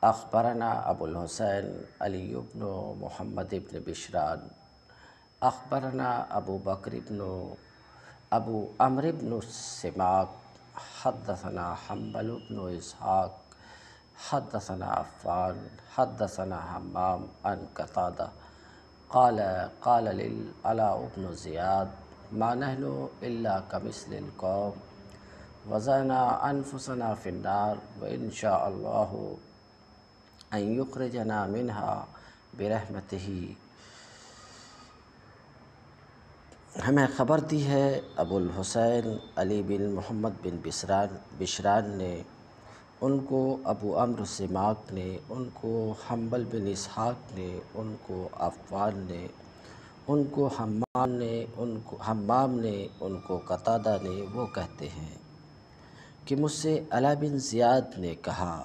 اخبرنا ابو الحسین علی ابن محمد ابن بشران۔ اخبرنا ابو بکر ابن ابو عمر ابن سماق حدثنا حنبل ابن اسحاق، حدثنا عفان، حدثنا حمام ان قطادہ قال قال للعلاء بن زياد ما نحن إلا كمثل القوم، وزنا أنفسنا في النار وإن شاء الله أن يخرجنا منها برحمته. ہمیں خبر دی ہے ابو الحسین علی بن محمد بن بسران بشران نے ان کو، ابو عمر سماق نے ان کو، حنبل بن اسحاق نے ان کو عفان نے ان کو، حمام نے ان کو، حمام نے ان کو، قطادہ نے وہ کہتے ہیں کہ مجھ سے علا بن زیاد نے کہا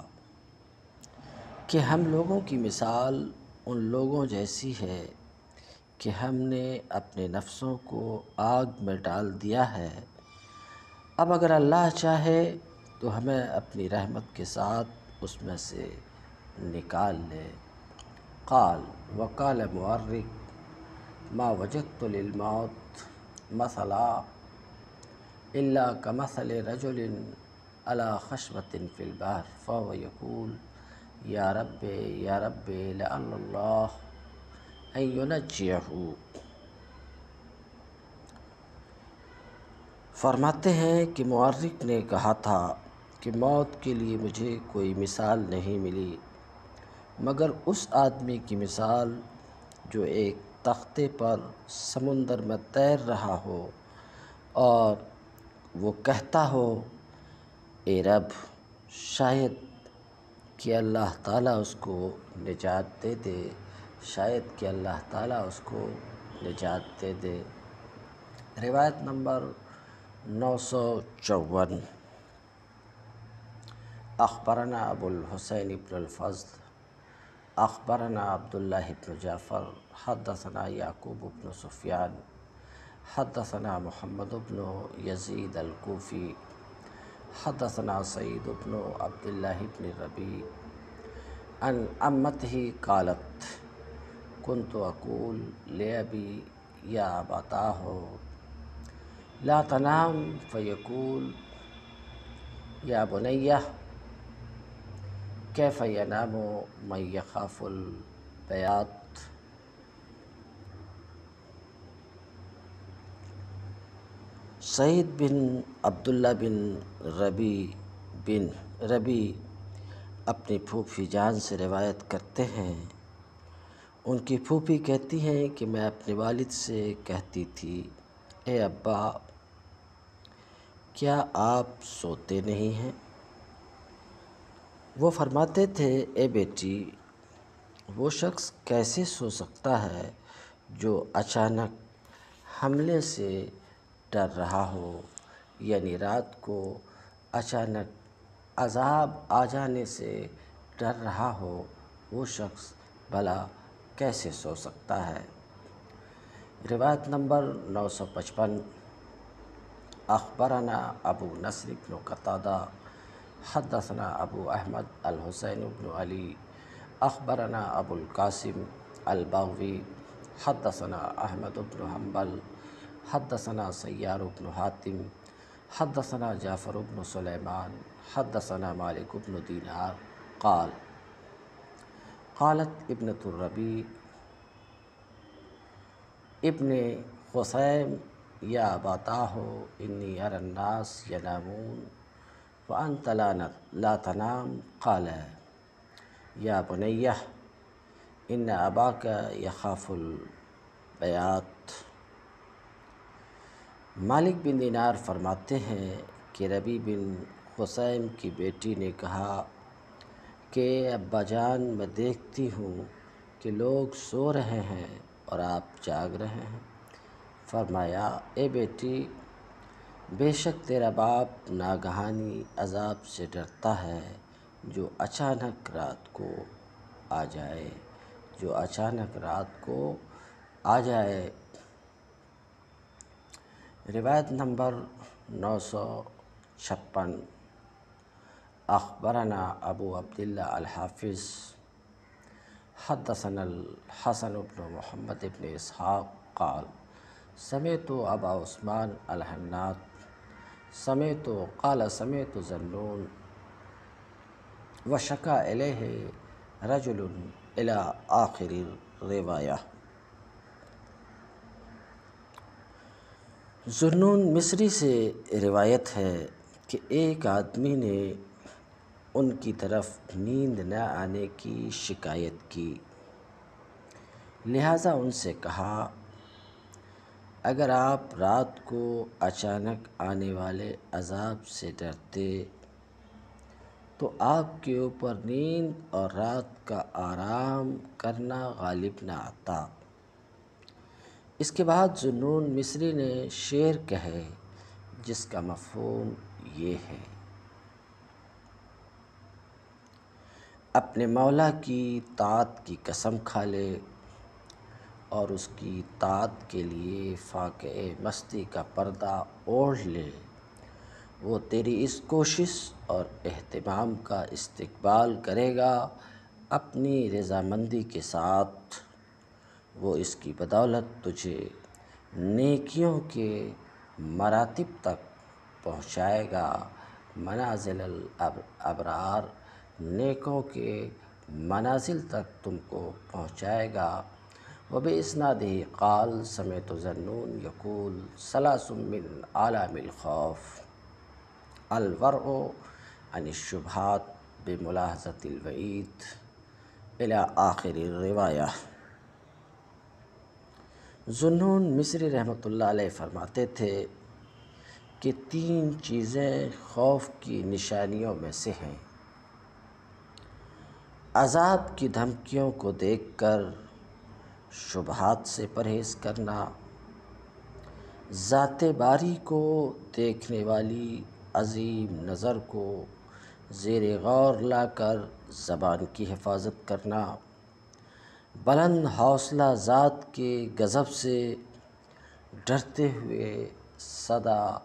کہ ہم لوگوں کی مثال ان لوگوں جیسی ہے کہ ہم نے اپنے نفسوں کو آگ میں ڈال دیا ہے۔ اب اگر اللہ چاہے تو ہمیں اپنی رحمت کے ساتھ اس میں سے نکال لے۔ قال، وقال معرق ما وجدت للموت مثلا إلا كمثل رجل على خشبة في البحر، فهو يقول، يا رب يا رب لعل الله أن ينجيه. فرماتے ہیں کہ معرق نے کہا تھا کہ موت کے لیے مجھے کوئی مثال نہیں ملی، مگر اس آدمی کی مثال جو ایک تختے پر سمندر میں تیر رہا ہو اور وہ کہتا ہو، اے رب، شاید کہ اللہ تعالیٰ اس کو نجات دے دے۔ شاید کہ اللہ تعالیٰ اس کو نجات دے دے۔ روایت نمبر نو سو چون۔ اخبرنا ابو الحسین ابن الفضل۔ اخبرنا عبداللہ ابن جعفر۔ حدثنا یعقوب ابن سفیان۔ حدثنا محمد ابن یزید الکوفی۔ حدثنا سعید ابن عبداللہ ابن ربی ان امت ہی قالت۔ كنت اقول لأبي یا بتا ہو لا تنام فیقول یا بنیہ کیف ینام من یخاف البیات سعید بن عبداللہ بن ربی بن ربی اپنی پھوپھی جان سے روایت کرتے ہیں ان کی پھوپھی کہتی ہیں کہ میں اپنے والد سے کہتی تھی، اے ابا، کیا آپ سوتے نہیں ہیں؟ وہ فرماتے تھے، اے بیٹی، وہ شخص کیسے سو سکتا ہے جو اچانک حملے سے ڈر رہا ہو؟ یعنی رات کو اچانک عذاب آ جانے سے ڈر رہا ہو، وہ شخص بھلا کیسے سو سکتا ہے؟ روایت نمبر نو سو پچپن۔ اخبرنا ابو نصر بن قطادہ۔ حدثنا ابو احمد الحسین بن علی۔ اخبرنا ابو القاسم البغوی۔ حدثنا احمد بن حنبل۔ حدثنا سیار بن حاتم۔ حدثنا جعفر بن سلیمان۔ حدثنا مالک بن دینار۔ قال قالت ابنة الربی ابن خسیم یا باتاہو انی ار الناس ینامون وأنت لا لا تنام، قال يا بني إن أباك يخاف البيات مالک بن دینار فرماتے ہیں کہ ربی بن حسین کی بیٹی نے کہا کہ ابا جان، میں دیکھتی ہوں کہ لوگ سو رہے ہیں اور آپ جاگ رہے ہیں۔ فرمایا، اے بیٹی، بے شک تیرا باپ ناگہانی عذاب سے ڈرتا ہے جو اچانک رات کو آ جائے، جو اچانک رات کو آ جائے۔ روایت نمبر نو سو چھپن۔ اخبرنا ابو عبداللہ الحافظ، حدثنا الحسن بن محمد ابن اسحاق قال سمیت ابا عثمان الحنات سمیت قال سمیت زنون و شکا علیہ رجل الى آخر روایہ زنون مصری سے روایت ہے کہ ایک آدمی نے ان کی طرف نیند نہ آنے کی شکایت کی۔ لہٰذا ان سے کہا، اگر آپ رات کو اچانک آنے والے عذاب سے ڈرتے، تو آپ کے اوپر نیند اور رات کا آرام کرنا غالب نہ آتا۔ اس کے بعد جنون مصری نے شعر کہے، جس کا مفہوم یہ ہے۔ اپنے مولا کی طاعت کی قسم کھا لے اور اس کی طاعت کے لیے فاقع مستی کا پردہ اوڑھ لے۔ وہ تیری اس کوشش اور اہتمام کا استقبال کرے گا اپنی رضامندی کے ساتھ۔ وہ اس کی بدولت تجھے نیکیوں کے مراتب تک پہنچائے گا۔ منازل الابرار نیکوں کے منازل تک تم کو پہنچائے گا۔ وہ بے اسنادی قال، سمیت ذنون یقول سلاسم من عالم الخوف۔ الورع عن الشبہات بملاحظت الوعید الى آخر الروایہ ظنون مصری رحمۃ اللہ علیہ فرماتے تھے کہ تین چیزیں خوف کی نشانیوں میں سے ہیں۔ عذاب کی دھمکیوں کو دیکھ کر شبہات سے پرہیز کرنا، ذات باری کو دیکھنے والی عظیم نظر کو زیر غور لا کر زبان کی حفاظت کرنا، بلند حوصلہ ذات کے غضب سے ڈرتے ہوئے صدا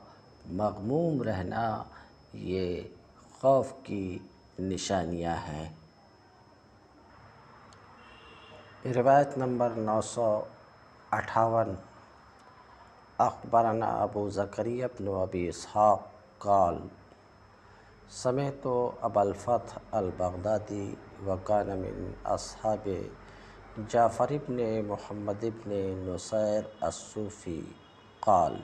مغموم رہنا، یہ خوف کی نشانیاں ہیں۔ روایت نمبر نو سو اٹھاون، اخبرنا ابو زکری ابن ابی اسحاق قال، سمیت ابا الفتح البغدادی وکان من اصحاب جعفر ابن محمد ابن نصیر الصوفی قال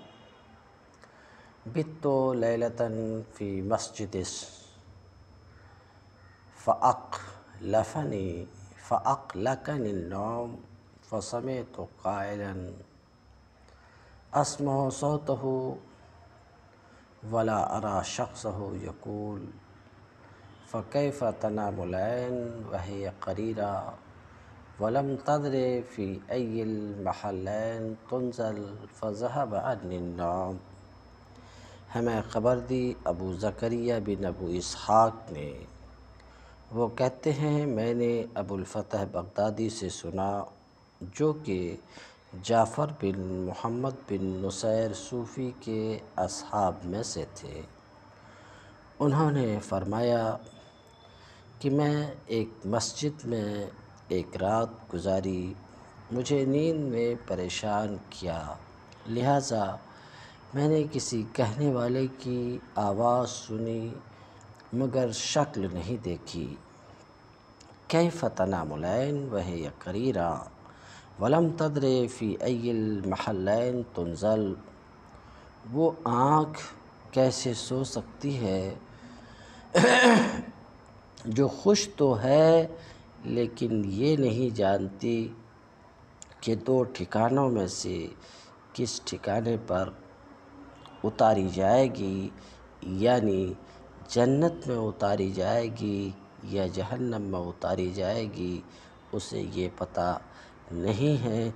بت لیلتا فی مسجد فأقلفني فأقلقني النوم فسمعت قائلا أسمع صوته ولا أرى شخصه يقول فكيف تنام العين وهي قريرة ولم تدر فی ای المحلین تنزل فذهب عنی النوم ہمیں خبر دی ابو زکریہ بن ابو اسحاق نے وہ کہتے ہیں، میں نے ابو الفتح بغدادی سے سنا جو کہ جعفر بن محمد بن نصیر صوفی کے اصحاب میں سے تھے۔ انہوں نے فرمایا کہ میں ایک مسجد میں ایک رات گزاری، مجھے نیند میں پریشان کیا۔ لہٰذا میں نے کسی کہنے والے کی آواز سنی مگر شکل نہیں دیکھی۔ کئی فتنا ملین وہ یقریرا ولم تدر فی ای المحلین تنزل۔ وہ آنکھ کیسے سو سکتی ہے؟ جو خوش تو ہے لیکن یہ نہیں جانتی کہ دو ٹھکانوں میں سے کس ٹھکانے پر اتاری جائے گی یعنی جنت میں اتاری جائے گی یا جہنم میں اتاری جائے گی، اسے یہ پتہ نہیں ہے۔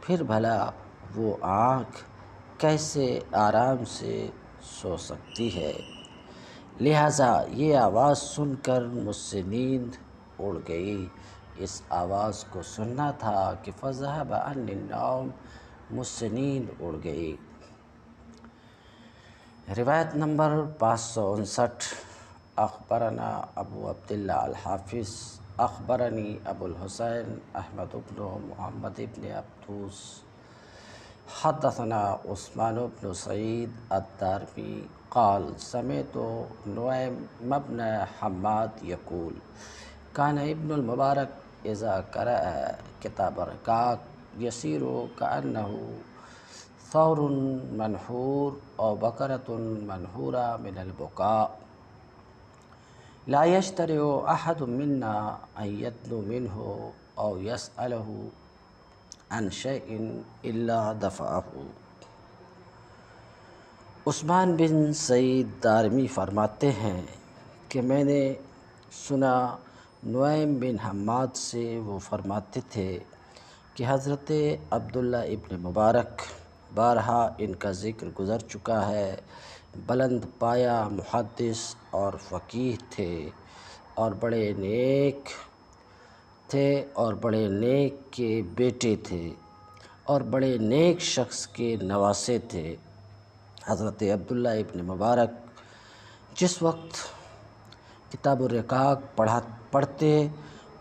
پھر بھلا وہ آنکھ کیسے آرام سے سو سکتی ہے۔ لہٰذا یہ آواز سن کر مجھ سے نیند اڑ گئی۔ اس آواز کو سننا تھا کہ فضحب عن النوم، مجھ سے نیند اڑ گئی۔ روایت نمبر پانچ سو انسٹھ، اخبرنا ابو عبداللہ الحافظ، اخبرنی ابو الحسین احمد ابن محمد ابن عبدوس، حدثنا عثمان ابن سعید الدارمی، قال سمیت نعیم مبن حماد یقول، کان ابن المبارک اذا قرأ کتاب رکاک یسیر کأنه ثور منحور او بکرت منحورہ من البقاء. لا يشترع احد منا ان يدنو منه او يسأله عن شيء الا دفعه. عثمان بن سعید دارمی فرماتے ہیں کہ میں نے سنا نعیم بن حماد سے وہ فرماتے تھے کہ حضرت عبداللہ ابن مبارک بارہا ان کا ذکر گزر چکا ہے۔ بلند پایا محدث اور فقیح تھے اور بڑے نیک تھے اور بڑے نیک کے بیٹے تھے اور بڑے نیک شخص کے نواسے تھے۔ حضرت عبداللہ ابن مبارک جس وقت کتاب الرقاق پڑھا، پڑھتے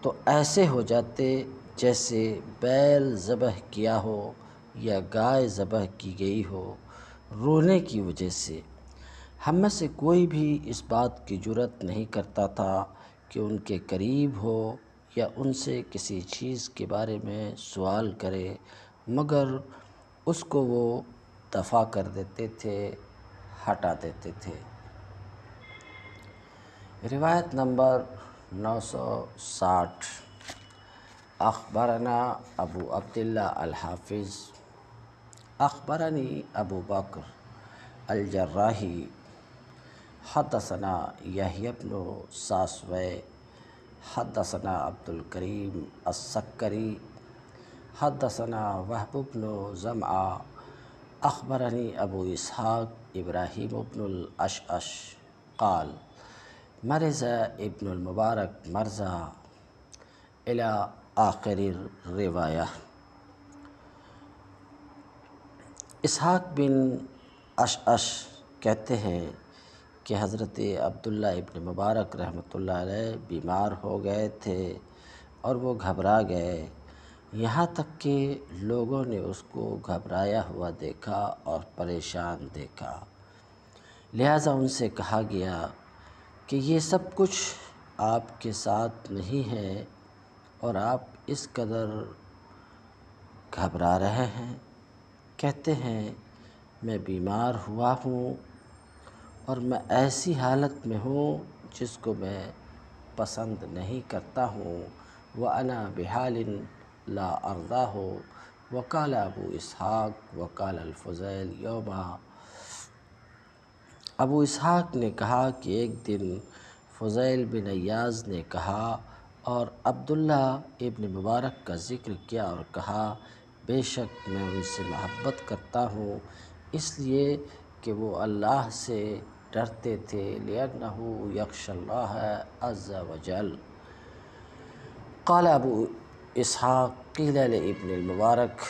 تو ایسے ہو جاتے جیسے بیل ذبح کیا ہو۔ یا گائے ذبح کی گئی ہو رونے کی وجہ سے۔ ہم میں سے کوئی بھی اس بات کی جرت نہیں کرتا تھا کہ ان کے قریب ہو یا ان سے کسی چیز کے بارے میں سوال کرے، مگر اس کو وہ دفع کر دیتے تھے، ہٹا دیتے تھے۔ روایت نمبر نو سو ساٹھ۔ اخبرنا ابو عبداللہ الحافظ اخبرنی ابو بکر الجراحی حدثنا یحیی بن ساسوے حدثنا عبد الکریم السکری حدثنا وحب بن زمعہ اخبرنی ابو اسحاق ابراہیم بن الاشعش قال مرض ابن المبارک مرضہ الى آخر روایہ اسحاق بن اشعش کہتے ہیں کہ حضرت عبداللہ ابن مبارک رحمۃ اللہ علیہ بیمار ہو گئے تھے اور وہ گھبرا گئے۔ یہاں تک کہ لوگوں نے اس کو گھبرایا ہوا دیکھا اور پریشان دیکھا۔ لہٰذا ان سے کہا گیا کہ یہ سب کچھ آپ کے ساتھ نہیں ہے اور آپ اس قدر گھبرا رہے ہیں۔ کہتے ہیں، میں بیمار ہوا ہوں اور میں ایسی حالت میں ہوں جس کو میں پسند نہیں کرتا ہوں۔ وہ انا بحال لا اردا ہو وکال ابو اسحاق وکال الفضیل یوما ابو اسحاق نے کہا کہ ایک دن فضیل بن ایاز نے کہا اور عبداللہ ابن مبارک کا ذکر کیا اور کہا بے شک میں ان سے محبت کرتا ہوں، اس لیے کہ وہ اللہ سے ڈرتے تھے، لِأَنَّهُ یکش اللہ عز وجل۔ قال ابو اسحاق قیل لابن المبارک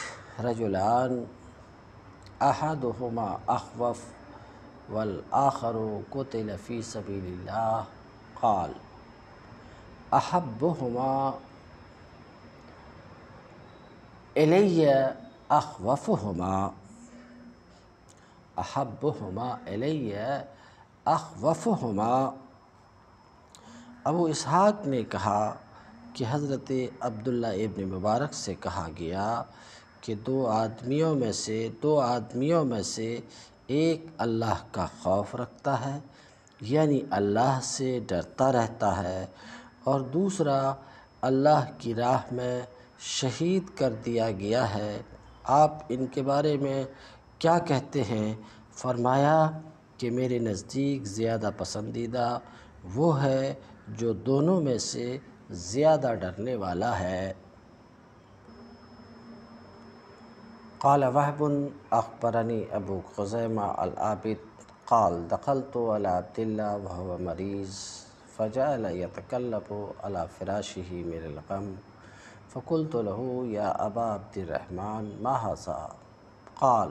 رجلان احدهما اخوف والآخر قتل فی سبیل اللہ قال احبهما الی اخوفهما احبهما الی اخوفهما ابو اسحاق نے کہا کہ حضرت عبداللہ ابن مبارک سے کہا گیا کہ دو آدمیوں میں سے، دو آدمیوں میں سے ایک اللہ کا خوف رکھتا ہے یعنی اللہ سے ڈرتا رہتا ہے، اور دوسرا اللہ کی راہ میں شہید کر دیا گیا ہے۔ آپ ان کے بارے میں کیا کہتے ہیں؟ فرمایا کہ میرے نزدیک زیادہ پسندیدہ وہ ہے جو دونوں میں سے زیادہ ڈرنے والا ہے۔ قال وحب اخبرنی ابو خزیمہ العابد، قال دخلت على عبد الله وهو مریض، فجعل يتكلب على فراشه من الغم۔ فقلت له يا أبا عبد الرحمن ما قال،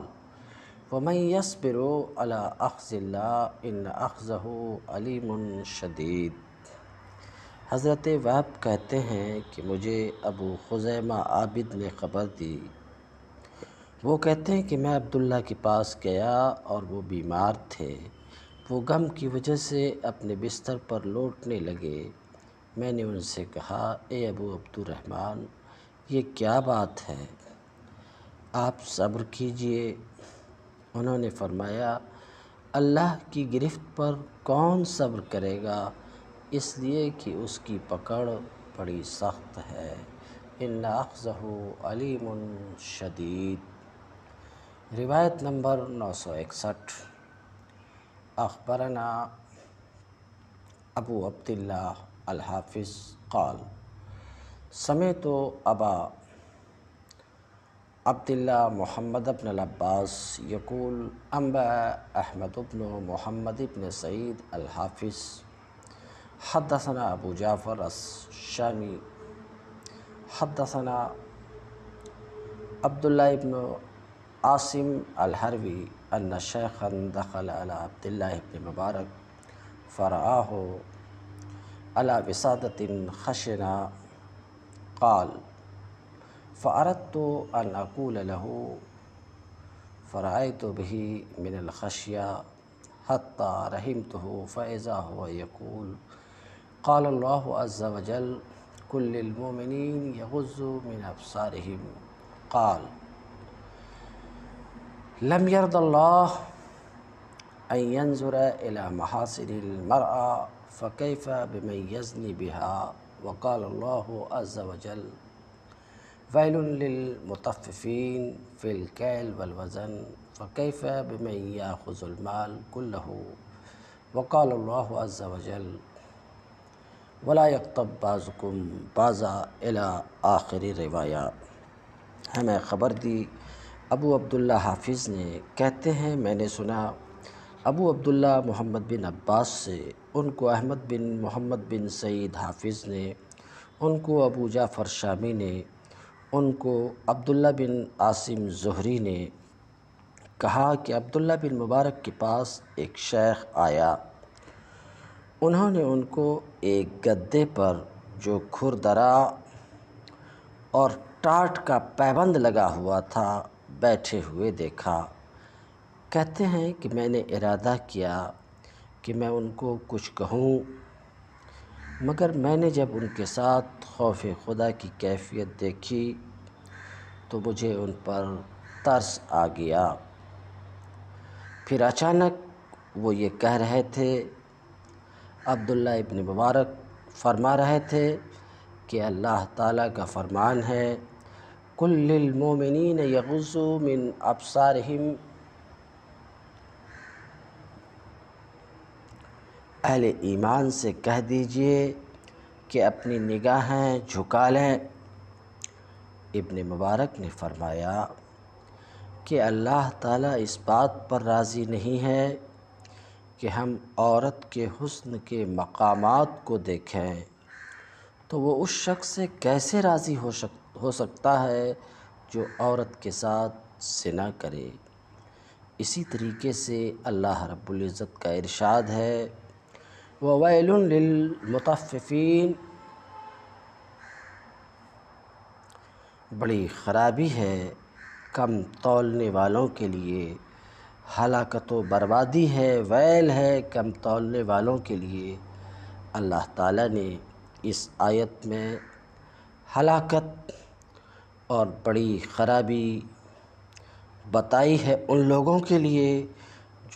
ومن يصبر على أخذ الله إن أخذه علیم شدید حضرت وحب کہتے ہیں کہ مجھے ابو خزیمہ عابد نے خبر دی۔ وہ کہتے ہیں کہ میں عبداللہ کے پاس گیا اور وہ بیمار تھے۔ وہ غم کی وجہ سے اپنے بستر پر لوٹنے لگے۔ میں نے ان سے کہا، اے ابو عبد الرحمن یہ کیا بات ہے؟ آپ صبر کیجیے۔ انہوں نے فرمایا، اللہ کی گرفت پر کون صبر کرے گا؟ اس لیے کہ اس کی پکڑ بڑی سخت ہے۔ ان اخذہ علیم شدید۔ روایت نمبر نو سو اکسٹھ۔ اخبرنا ابو عبداللہ۔ الحافظ قال سمیت ابا عبد الله محمد بن العباس يقول أنبأ أحمد بن محمد بن سعيد الحافظ، حدثنا أبو جعفر الشامي حدثنا عبد الله بن عاصم الحربي أن شيخا دخل على عبد الله بن مبارك على وسادة خشنة قال فأردت أن أقول له فرأيت به من الخشية حتى رحمته فإذا هو يقول قال الله عز وجل كل المؤمنين يغزوا من أبصارهم. قال لم يرضى الله أن ينظر إلى محاسن المرأة فكيف بمن يزني بها وقال الله عز وجل ويل للمطففين في الكيل والوزن فكيف بمن يأخذ المال كله وقال الله عز وجل ولا يكتب بعضكم بعضا الى آخری روایہ ہمیں خبر دی۔ ابو عبداللہ حافظ نے کہتے ہیں، میں نے سنا ابو عبداللہ محمد بن عباس سے، ان کو احمد بن محمد بن سعید حافظ نے، ان کو ابو جعفر شامی نے، ان کو عبداللہ بن عاصم زہری نے کہا کہ عبداللہ بن مبارک کے پاس ایک شیخ آیا۔ انہوں نے ان کو ایک گدے پر جو کھردرا اور ٹاٹ کا پیبند لگا ہوا تھا بیٹھے ہوئے دیکھا۔ کہتے ہیں کہ میں نے ارادہ کیا کہ میں ان کو کچھ کہوں، مگر میں نے جب ان کے ساتھ خوف خدا کی کیفیت دیکھی تو مجھے ان پر ترس آ گیا۔ پھر اچانک وہ یہ کہہ رہے تھے، عبداللہ ابن مبارک فرما رہے تھے کہ اللہ تعالیٰ کا فرمان ہے کل للمومنین یغزو من ابصارہم اہل ایمان سے کہہ دیجیے کہ اپنی نگاہیں جھکا لیں۔ ابن مبارک نے فرمایا کہ اللہ تعالیٰ اس بات پر راضی نہیں ہے کہ ہم عورت کے حسن کے مقامات کو دیکھیں۔ تو وہ اس شخص سے کیسے راضی ہو ہو سکتا ہے جو عورت کے ساتھ سنا کرے؟ اسی طریقے سے اللہ رب العزت کا ارشاد ہے۔ وَوَيْلٌ لِلْمُطَفِّفِينَ. بڑی خرابی ہے کم تولنے والوں کے لیے ہلاکت و بربادی ہے، ویل ہے کم تولنے والوں کے لیے۔ اللہ تعالیٰ نے اس آیت میں ہلاکت اور بڑی خرابی بتائی ہے ان لوگوں کے لیے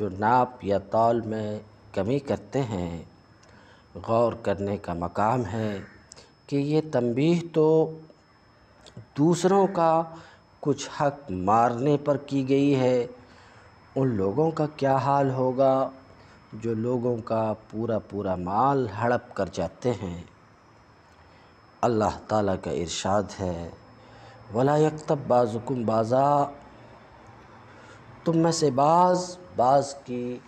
جو ناپ یا تول میں کمی کرتے ہیں۔ غور کرنے کا مقام ہے کہ یہ تنبیہ تو دوسروں کا کچھ حق مارنے پر کی گئی ہے۔ ان لوگوں کا کیا حال ہوگا جو لوگوں کا پورا پورا مال ہڑپ کر جاتے ہیں؟ اللہ تعالیٰ کا ارشاد ہے، ولا یکتب بعضکم بازا تم میں سے بعض بعض کی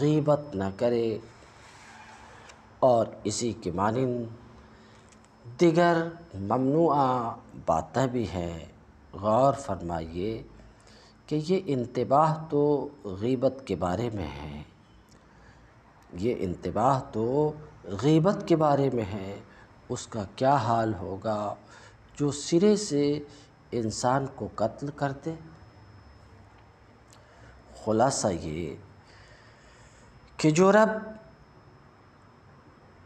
غیبت نہ کرے۔ اور اسی کے مانند دیگر ممنوعہ باتیں بھی ہیں۔ غور فرمائیے کہ یہ انتباہ تو غیبت کے بارے میں ہے۔ یہ انتباہ تو غیبت کے بارے میں ہے۔ اس کا کیا حال ہوگا جو سرے سے انسان کو قتل کر دے؟ خلاصہ یہ کہ جو رب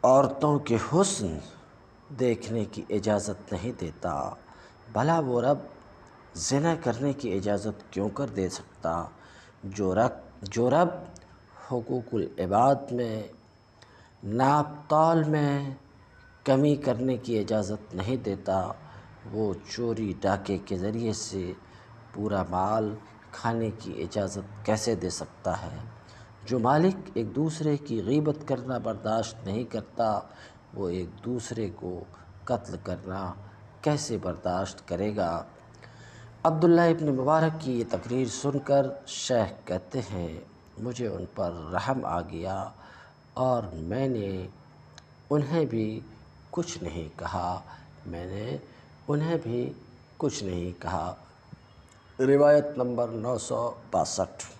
عورتوں کے حسن دیکھنے کی اجازت نہیں دیتا۔ بھلا وہ رب زنا کرنے کی اجازت کیوں کر دے سکتا؟ جو رب جو رب حقوق العباد میں، ناپ تال میں کمی کرنے کی اجازت نہیں دیتا، وہ چوری ڈاکے کے ذریعے سے پورا مال کھانے کی اجازت کیسے دے سکتا ہے؟ جو مالک ایک دوسرے کی غیبت کرنا برداشت نہیں کرتا، وہ ایک دوسرے کو قتل کرنا کیسے برداشت کرے گا؟ عبداللہ ابن مبارک کی یہ تقریر سن کر شیخ کہتے ہیں، مجھے ان پر رحم آ گیا اور میں نے انہیں بھی کچھ نہیں کہا، میں نے انہیں بھی کچھ نہیں کہا۔ روایت نمبر نو سو باسٹھ۔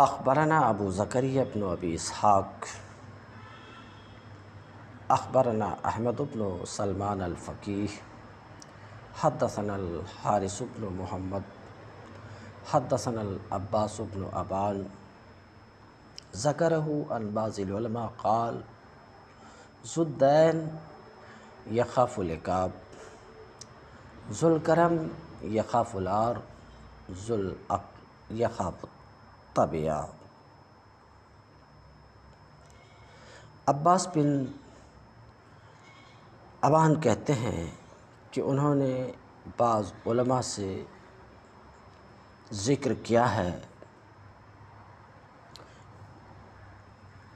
اخبرنا ابو زکریہ ابن ابی اسحاق، اخبرنا احمد ابن سلمان الفقیح حدثنا الحارث بن محمد، حدثنا العباس بن ابان، ذکرہ عن بعض العلماء قال، زدین یخاف العقاب ذو الکرم یخاف الار ذو یخاف الطبیع عباس بن ابان کہتے ہیں کہ انہوں نے بعض علماء سے ذکر کیا ہے۔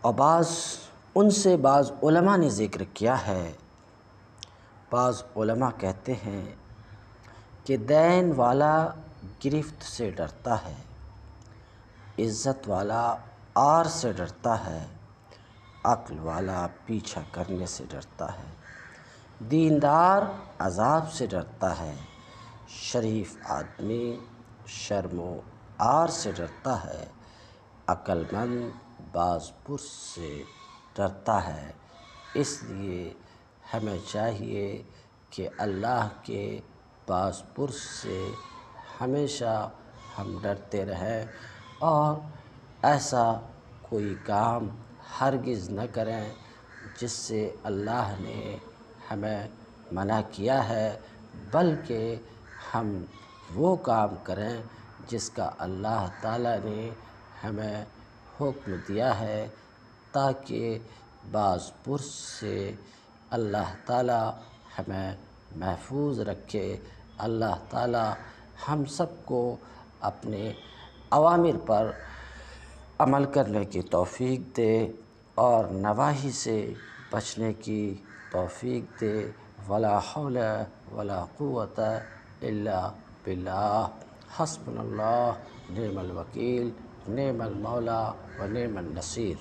اور بعض ان سے بعض علماء نے ذکر کیا ہے۔ بعض علماء کہتے ہیں کہ دین والا گرفت سے ڈرتا ہے۔ عزت والا آر سے ڈرتا ہے، عقل والا پیچھا کرنے سے ڈرتا ہے، دیندار عذاب سے ڈرتا ہے، شریف آدمی شرم و آر سے ڈرتا ہے، عقل مند باز پرس سے ڈرتا ہے۔ اس لیے ہمیں چاہیے کہ اللہ کے باز پرس سے ہمیشہ ہم ڈرتے رہیں۔ اور ایسا کوئی کام ہرگز نہ کریں جس سے اللہ نے ہمیں منع کیا ہے، بلکہ ہم وہ کام کریں جس کا اللہ تعالیٰ نے ہمیں حکم دیا ہے تاکہ بعض پرس سے اللہ تعالیٰ ہمیں محفوظ رکھے۔ اللہ تعالیٰ ہم سب کو اپنے عوامر پر عمل کرنے کی توفیق دے اور نواحی سے بچنے کی توفیق دے۔ ولا حول ولا قوت الا باللہ حسبنا اللہ نعم الوکیل نعم المولا و نعم النصیر